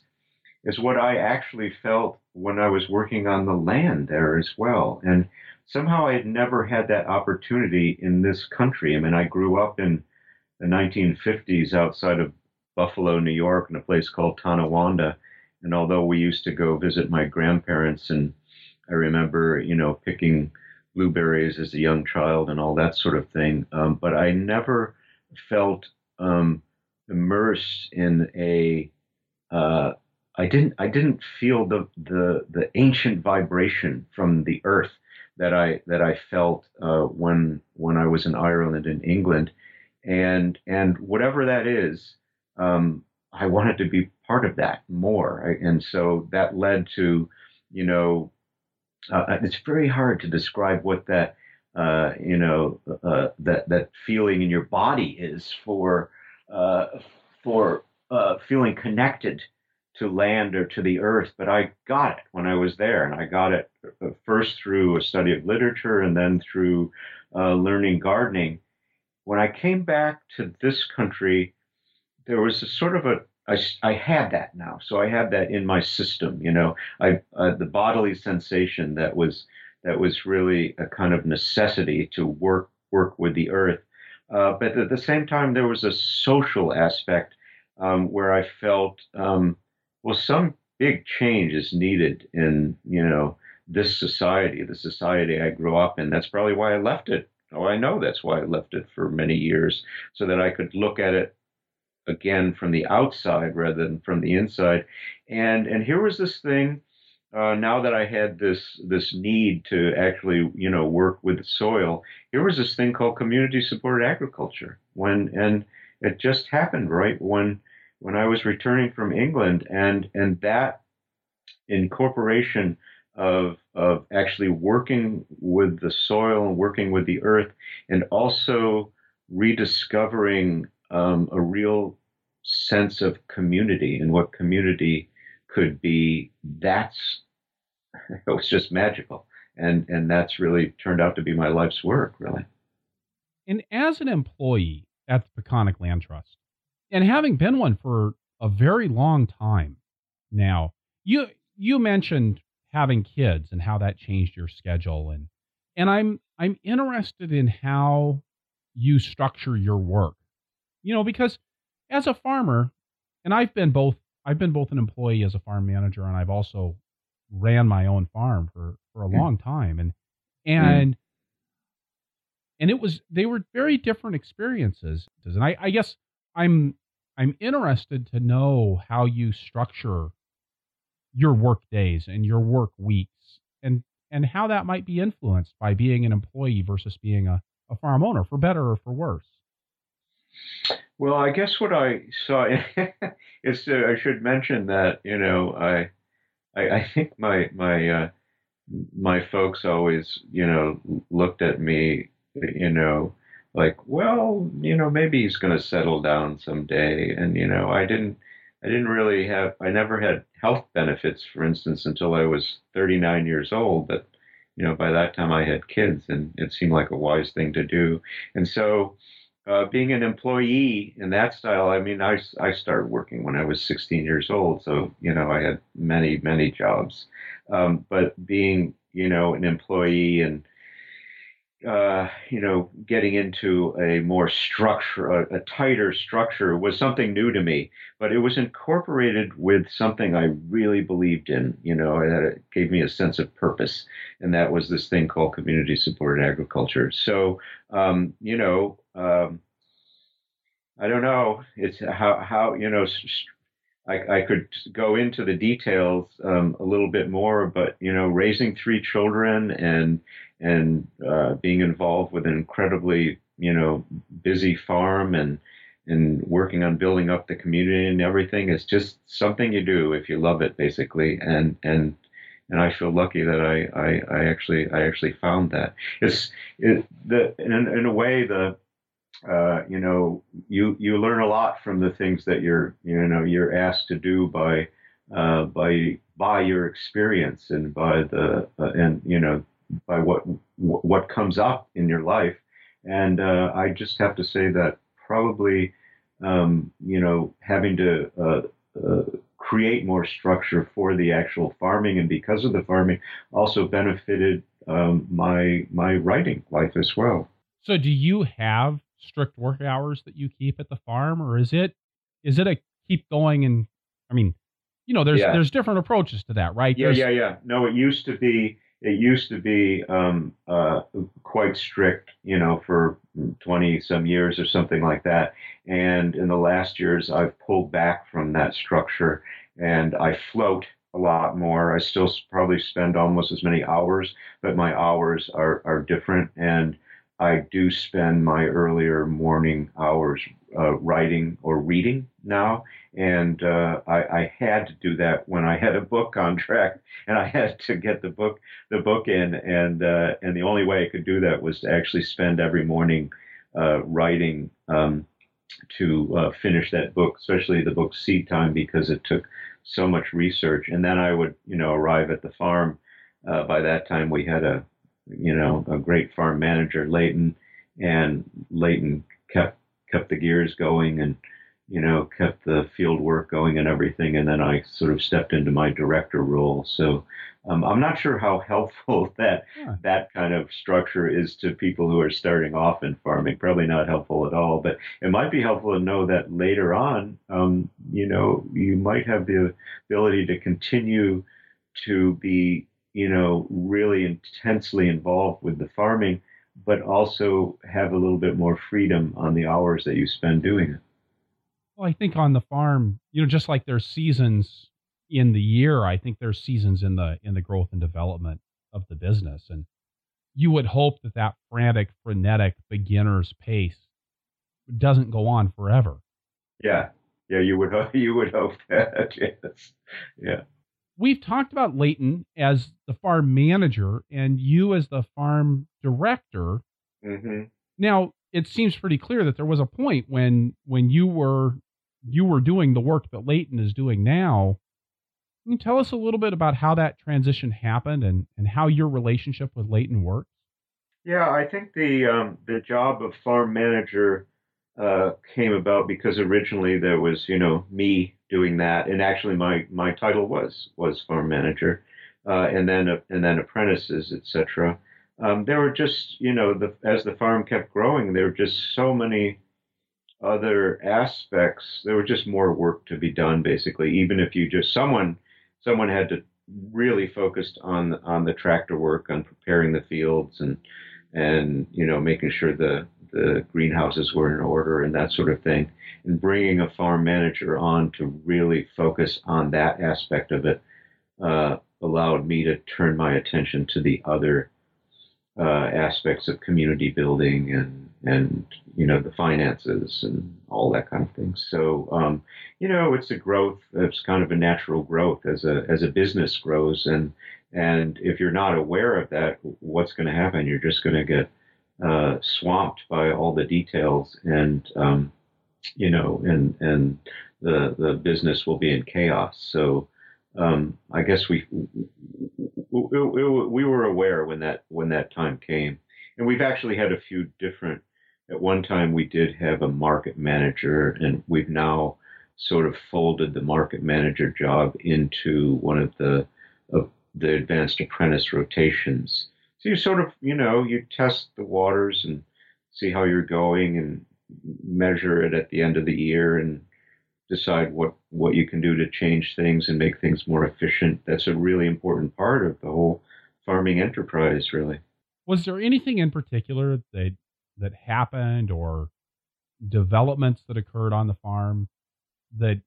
is what I actually felt when I was working on the land there as well. And somehow I had never had that opportunity in this country. I mean, I grew up in the 1950s outside of Buffalo, New York, in a place called Tonawanda. And although we used to go visit my grandparents, and I remember, you know, picking blueberries as a young child and all that sort of thing, um, but I never felt um, immersed in a. Uh, I didn't. I didn't feel the the the ancient vibration from the earth that I that I felt uh, when when I was in Ireland and England, and and whatever that is, um, I wanted to be part of that more, and so that led to, you know, uh, it's very hard to describe what that uh, you know uh, that that feeling in your body is for uh, for uh, feeling connected to land or to the earth, but I got it when I was there, and I got it uh, first through a study of literature and then through uh, learning gardening. When I came back to this country, there was a sort of a I, I had that now, so I had that in my system. You know, I uh, the bodily sensation that was that was really a kind of necessity to work work with the earth. Uh, but at the same time, there was a social aspect um, where I felt um, well, some big change is needed in you know this society, the society I grew up in. That's probably why I left it. Oh, I know that's why I left it for many years, so that I could look at it again from the outside rather than from the inside. And and here was this thing. Uh, now that I had this this need to actually you know work with the soil, here was this thing called community supported agriculture. When and it just happened right when when I was returning from England, and and that incorporation of of actually working with the soil and working with the earth, and also rediscovering um, a real sense of community and what community could be. That's it was just magical, and and that's really turned out to be my life's work, really. And as an employee at the Peconic Land Trust, and having been one for a very long time now, you you mentioned having kids and how that changed your schedule and and I'm I'm interested in how you structure your work. You know, because as a farmer, and I've been both I've been both an employee as a farm manager and I've also ran my own farm for for a mm. long time and and mm. and it was they were very different experiences and I, I guess I'm I'm interested to know how you structure your work days and your work weeks and and how that might be influenced by being an employee versus being a, a farm owner for better or for worse. Well, I guess what I saw is uh, I should mention that you know I I, I think my my uh, my folks always you know looked at me you know like, well, you know, maybe he's going to settle down someday. And, you know, I didn't, I didn't really have, I never had health benefits, for instance, until I was 39 years old. But, you know, by that time I had kids and it seemed like a wise thing to do. And so, uh, being an employee in that style, I mean, I, I started working when I was 16 years old. So, you know, I had many, many jobs. Um, but being, you know, an employee and, uh, you know, getting into a more structure, a, a, tighter structure was something new to me, but it was incorporated with something I really believed in. You know, that it gave me a sense of purpose, and that was this thing called community supported agriculture. So, um, you know, um, I don't know. It's how how you know. I, I could go into the details um, a little bit more, but you know, raising three children and and uh, being involved with an incredibly you know busy farm and and working on building up the community and everything is just something you do if you love it basically. And and and I feel lucky that I, I, I actually I actually found that. It's it, the in, in a way the uh, you know you you learn a lot from the things that you're you know you're asked to do by uh, by by your experience and by the uh, and you know by what what comes up in your life. And uh, I just have to say that probably, um, you know, having to uh, uh, create more structure for the actual farming, and because of the farming, also benefited um, my my writing life as well. So, do you have strict work hours that you keep at the farm, or is it is it a keep going and I mean, you know, there's Yeah. there's different approaches to that, right? Yeah, There's- yeah, yeah. No, it used to be. It used to be um, uh, quite strict, you know, for twenty some years or something like that. And in the last years, I've pulled back from that structure, and I float a lot more. I still probably spend almost as many hours, but my hours are are different, and I do spend my earlier morning hours uh, writing or reading now. And uh, I, I had to do that when I had a book contract, and I had to get the book the book in, and uh, and the only way I could do that was to actually spend every morning uh, writing um, to uh, finish that book, especially the book Seed Time, because it took so much research, and then I would you know arrive at the farm. Uh, by that time, we had a you know a great farm manager, Layton, and Layton kept kept the gears going and you know, kept the field work going and everything. And then I sort of stepped into my director role. So um, I'm not sure how helpful that Yeah. that kind of structure is to people who are starting off in farming. Probably not helpful at all. But it might be helpful to know that later on, um, you know, you might have the ability to continue to be, you know, really intensely involved with the farming, but also have a little bit more freedom on the hours that you spend doing it. Well, I think on the farm, you know, just like there's seasons in the year, I think there's seasons in the in the growth and development of the business, and you would hope that that frantic, frenetic beginner's pace doesn't go on forever. Yeah, yeah, you would you would hope that. Yes, yeah, We've talked about Layton as the farm manager and you as the farm director. hmm Now, it seems pretty clear that there was a point when when you were you were doing the work that Layton is doing now. Can you tell us a little bit about how that transition happened and, and how your relationship with Layton works? yeah. I think the um, the job of farm manager uh, came about because originally there was you know me doing that, and actually my my title was was farm manager, uh, and then and then apprentices, etc. Um, there were just you know the as the farm kept growing, there were just so many other aspects. There were just more work to be done, basically. Even if you just someone someone had to really focused on on the tractor work, on preparing the fields, and and you know making sure the the greenhouses were in order and that sort of thing. And bringing a farm manager on to really focus on that aspect of it uh, allowed me to turn my attention to the other uh, aspects of community building and and you know the finances and all that kind of thing. So um, you know it's a growth. It's kind of a natural growth as a as a business grows and and if you're not aware of that, what's going to happen? You're just going to get uh, swamped by all the details and um, you know and and the the business will be in chaos. So um, I guess we, we we were aware when that when that time came, and we've actually had a few different. At one time, we did have a market manager, and we've now sort of folded the market manager job into one of the of the advanced apprentice rotations. So you sort of you know you test the waters and see how you're going, and measure it at the end of the year, and decide what what you can do to change things and make things more efficient. That's a really important part of the whole farming enterprise, really. Was there anything in particular that that happened or developments that occurred on the farm that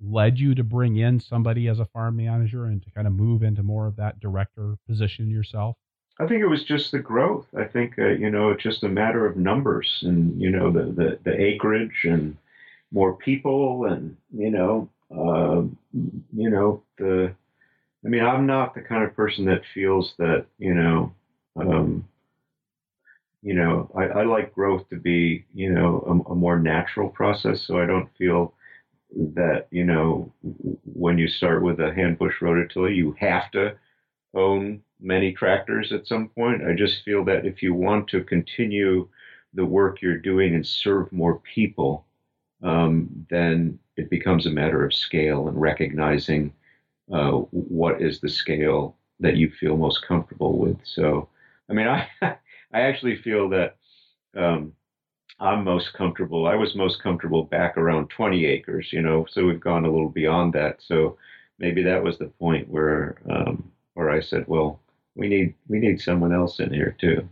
led you to bring in somebody as a farm manager and to kind of move into more of that director position yourself? I think it was just the growth. I think uh, you know it's just a matter of numbers and you know the the, the acreage and more people and you know uh, you know the. I mean, I'm not the kind of person that feels that you know. Um, you know, I, I like growth to be, you know, a, a more natural process. So I don't feel that, you know, when you start with a hand push rototiller, you have to own many tractors at some point. I just feel that if you want to continue the work you're doing and serve more people, um, then it becomes a matter of scale and recognizing uh, what is the scale that you feel most comfortable with. So, I mean, I I actually feel that um, I'm most comfortable. I was most comfortable back around 20 acres, you know, so we've gone a little beyond that. So maybe that was the point where um, where I said, well, we need we need someone else in here too.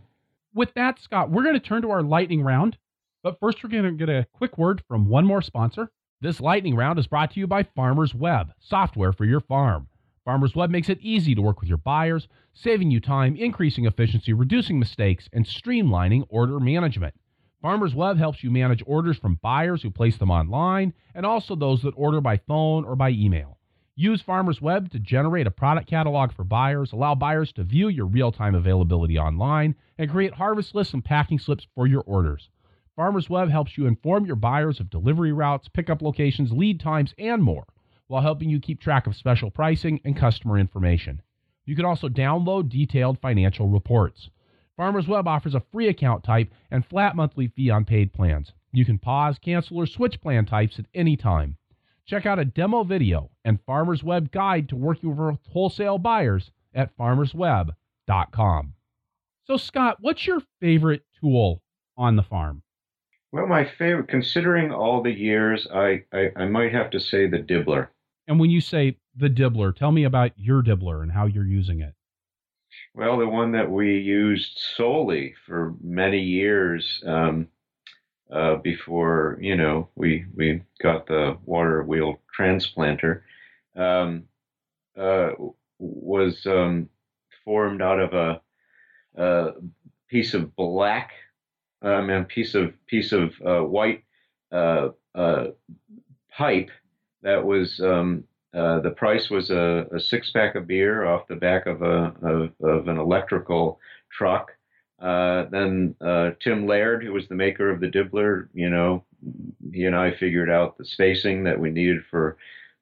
With that, Scott, we're going to turn to our lightning round, but first we're going to get a quick word from one more sponsor. This lightning round is brought to you by Farmers Web, software for your farm. Farmers Web makes it easy to work with your buyers, saving you time, increasing efficiency, reducing mistakes, and streamlining order management. Farmers Web helps you manage orders from buyers who place them online and also those that order by phone or by email. Use Farmers Web to generate a product catalog for buyers, allow buyers to view your real time availability online, and create harvest lists and packing slips for your orders. Farmers Web helps you inform your buyers of delivery routes, pickup locations, lead times, and more while helping you keep track of special pricing and customer information. You can also download detailed financial reports. Farmers Web offers a free account type and flat monthly fee on paid plans. You can pause, cancel, or switch plan types at any time. Check out a demo video and Farmers Web guide to working with wholesale buyers at farmersweb.com. So, Scott, what's your favorite tool on the farm? Well, my favorite, considering all the years, I, I, I might have to say the Dibbler. And when you say the Dibbler, tell me about your Dibbler and how you're using it. Well, the one that we used solely for many years um, uh, before you know we we got the water wheel transplanter um, uh, was um, formed out of a, a, piece of black, um, and piece of piece of uh, white uh, uh, pipe that was um, uh, the price was a, a, six pack of beer off the back of a of, of an electrical truck. Uh, then uh, Tim Laird, who was the maker of the Dibbler, you know, he and I figured out the spacing that we needed for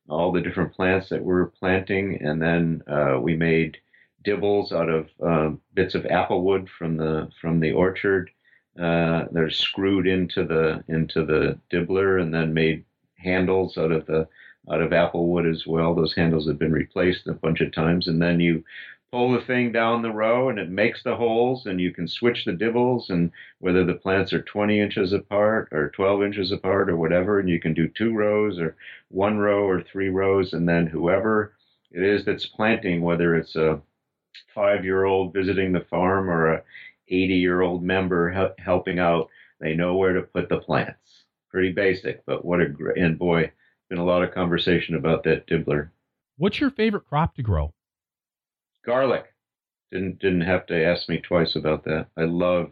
all the different plants that we were planting, and then uh, we made dibbles out of um, bits of apple wood from the from the orchard. Uh, they're screwed into the into the Dibbler, and then made handles out of the out of apple wood as well. Those handles have been replaced a bunch of times, and then you pull the thing down the row and it makes the holes and you can switch the dibbles and whether the plants are 20 inches apart or 12 inches apart or whatever and you can do two rows or one row or three rows and then whoever it is that's planting whether it's a five year old visiting the farm or a 80 year old member helping out they know where to put the plants pretty basic, but what a great, and boy, been a lot of conversation about that dibbler. What's your favorite crop to grow? Garlic. Didn't didn't have to ask me twice about that. I love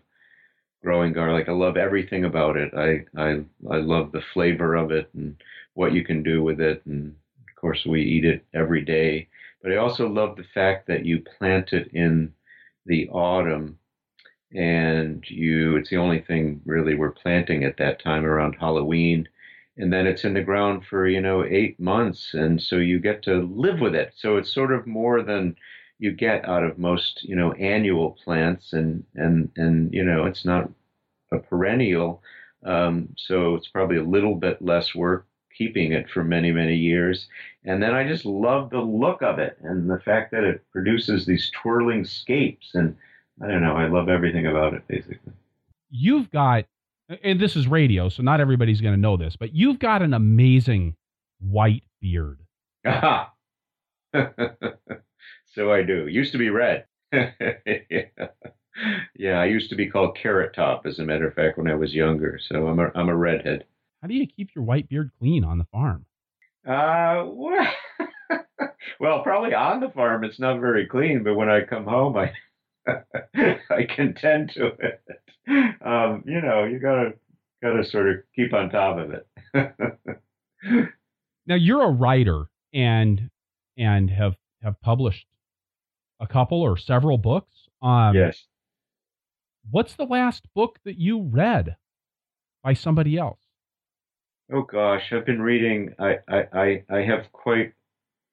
growing garlic. I love everything about it. I I I love the flavor of it and what you can do with it and of course we eat it every day. But I also love the fact that you plant it in the autumn and you it's the only thing really we're planting at that time around Halloween and then it's in the ground for you know 8 months and so you get to live with it so it's sort of more than you get out of most you know annual plants and and and you know it's not a perennial um, so it's probably a little bit less work keeping it for many many years and then i just love the look of it and the fact that it produces these twirling scapes and I don't know. I love everything about it, basically. You've got, and this is radio, so not everybody's going to know this, but you've got an amazing white beard. so I do. Used to be red. yeah. yeah, I used to be called Carrot Top, as a matter of fact, when I was younger. So I'm a I'm a redhead. How do you keep your white beard clean on the farm? Uh, well, probably on the farm it's not very clean, but when I come home, I I can tend to it. Um, you know, you gotta gotta sort of keep on top of it. now you're a writer and and have have published a couple or several books. Um, yes. What's the last book that you read by somebody else? Oh gosh, I've been reading. I I I, I have quite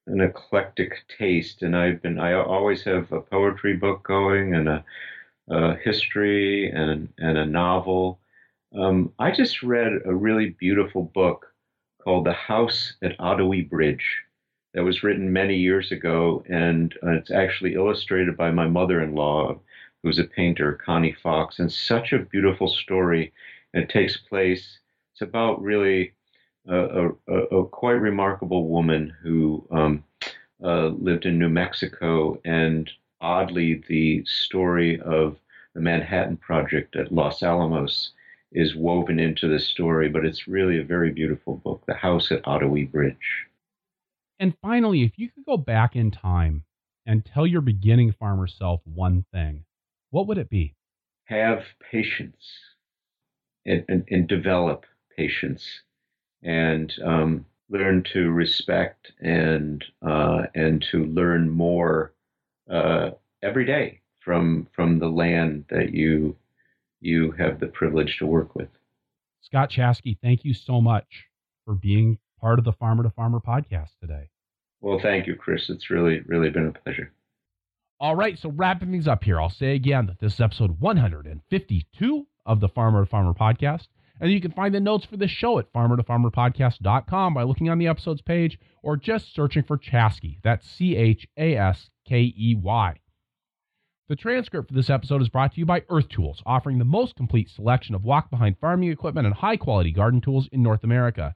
an eclectic taste, and I've been I always have a poetry book going and a, a history and and a novel. Um, I just read a really beautiful book called The House at Otowi Bridge that was written many years ago, and uh, it's actually illustrated by my mother-in-law, who's a painter, Connie Fox, and such a beautiful story. And it takes place, it's about really a, a, a quite remarkable woman who um, uh, lived in New Mexico. And oddly, the story of the Manhattan Project at Los Alamos is woven into the story, but it's really a very beautiful book, The House at Otowi Bridge. And finally, if you could go back in time and tell your beginning farmer self one thing, what would it be? Have patience and, and, and develop patience and um, learn to respect and uh, and to learn more uh, every day from from the land that you you have the privilege to work with. Scott Chaskey, thank you so much for being part of the Farmer to Farmer podcast today. Well, thank you, Chris. It's really, really been a pleasure. All right, so wrapping things up here, I'll say again that this is episode 152 of the Farmer to Farmer podcast. And you can find the notes for this show at farmertofarmerpodcast.com by looking on the episodes page or just searching for Chaskey. That's C H A S K E Y. The transcript for this episode is brought to you by Earth Tools, offering the most complete selection of walk behind farming equipment and high quality garden tools in North America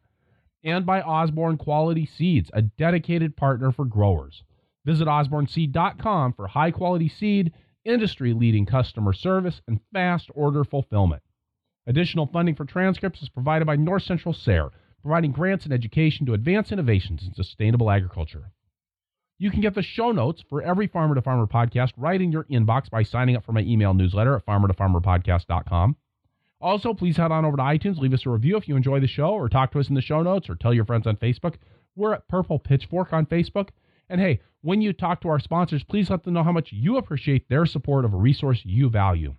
and by Osborne Quality Seeds, a dedicated partner for growers. Visit osborneseed.com for high quality seed, industry leading customer service, and fast order fulfillment. Additional funding for transcripts is provided by North Central SARE, providing grants and education to advance innovations in sustainable agriculture. You can get the show notes for every Farmer to Farmer podcast right in your inbox by signing up for my email newsletter at farmertofarmerpodcast.com. Also, please head on over to iTunes, leave us a review if you enjoy the show, or talk to us in the show notes, or tell your friends on Facebook. We're at Purple Pitchfork on Facebook. And hey, when you talk to our sponsors, please let them know how much you appreciate their support of a resource you value.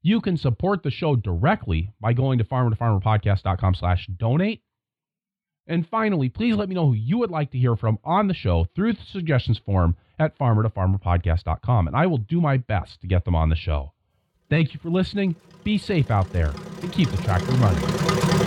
You can support the show directly by going to farmertofarmerpodcast.com slash donate. And finally, please let me know who you would like to hear from on the show through the suggestions form at farmertofarmerpodcast.com, and I will do my best to get them on the show. Thank you for listening. Be safe out there and keep the tractor running.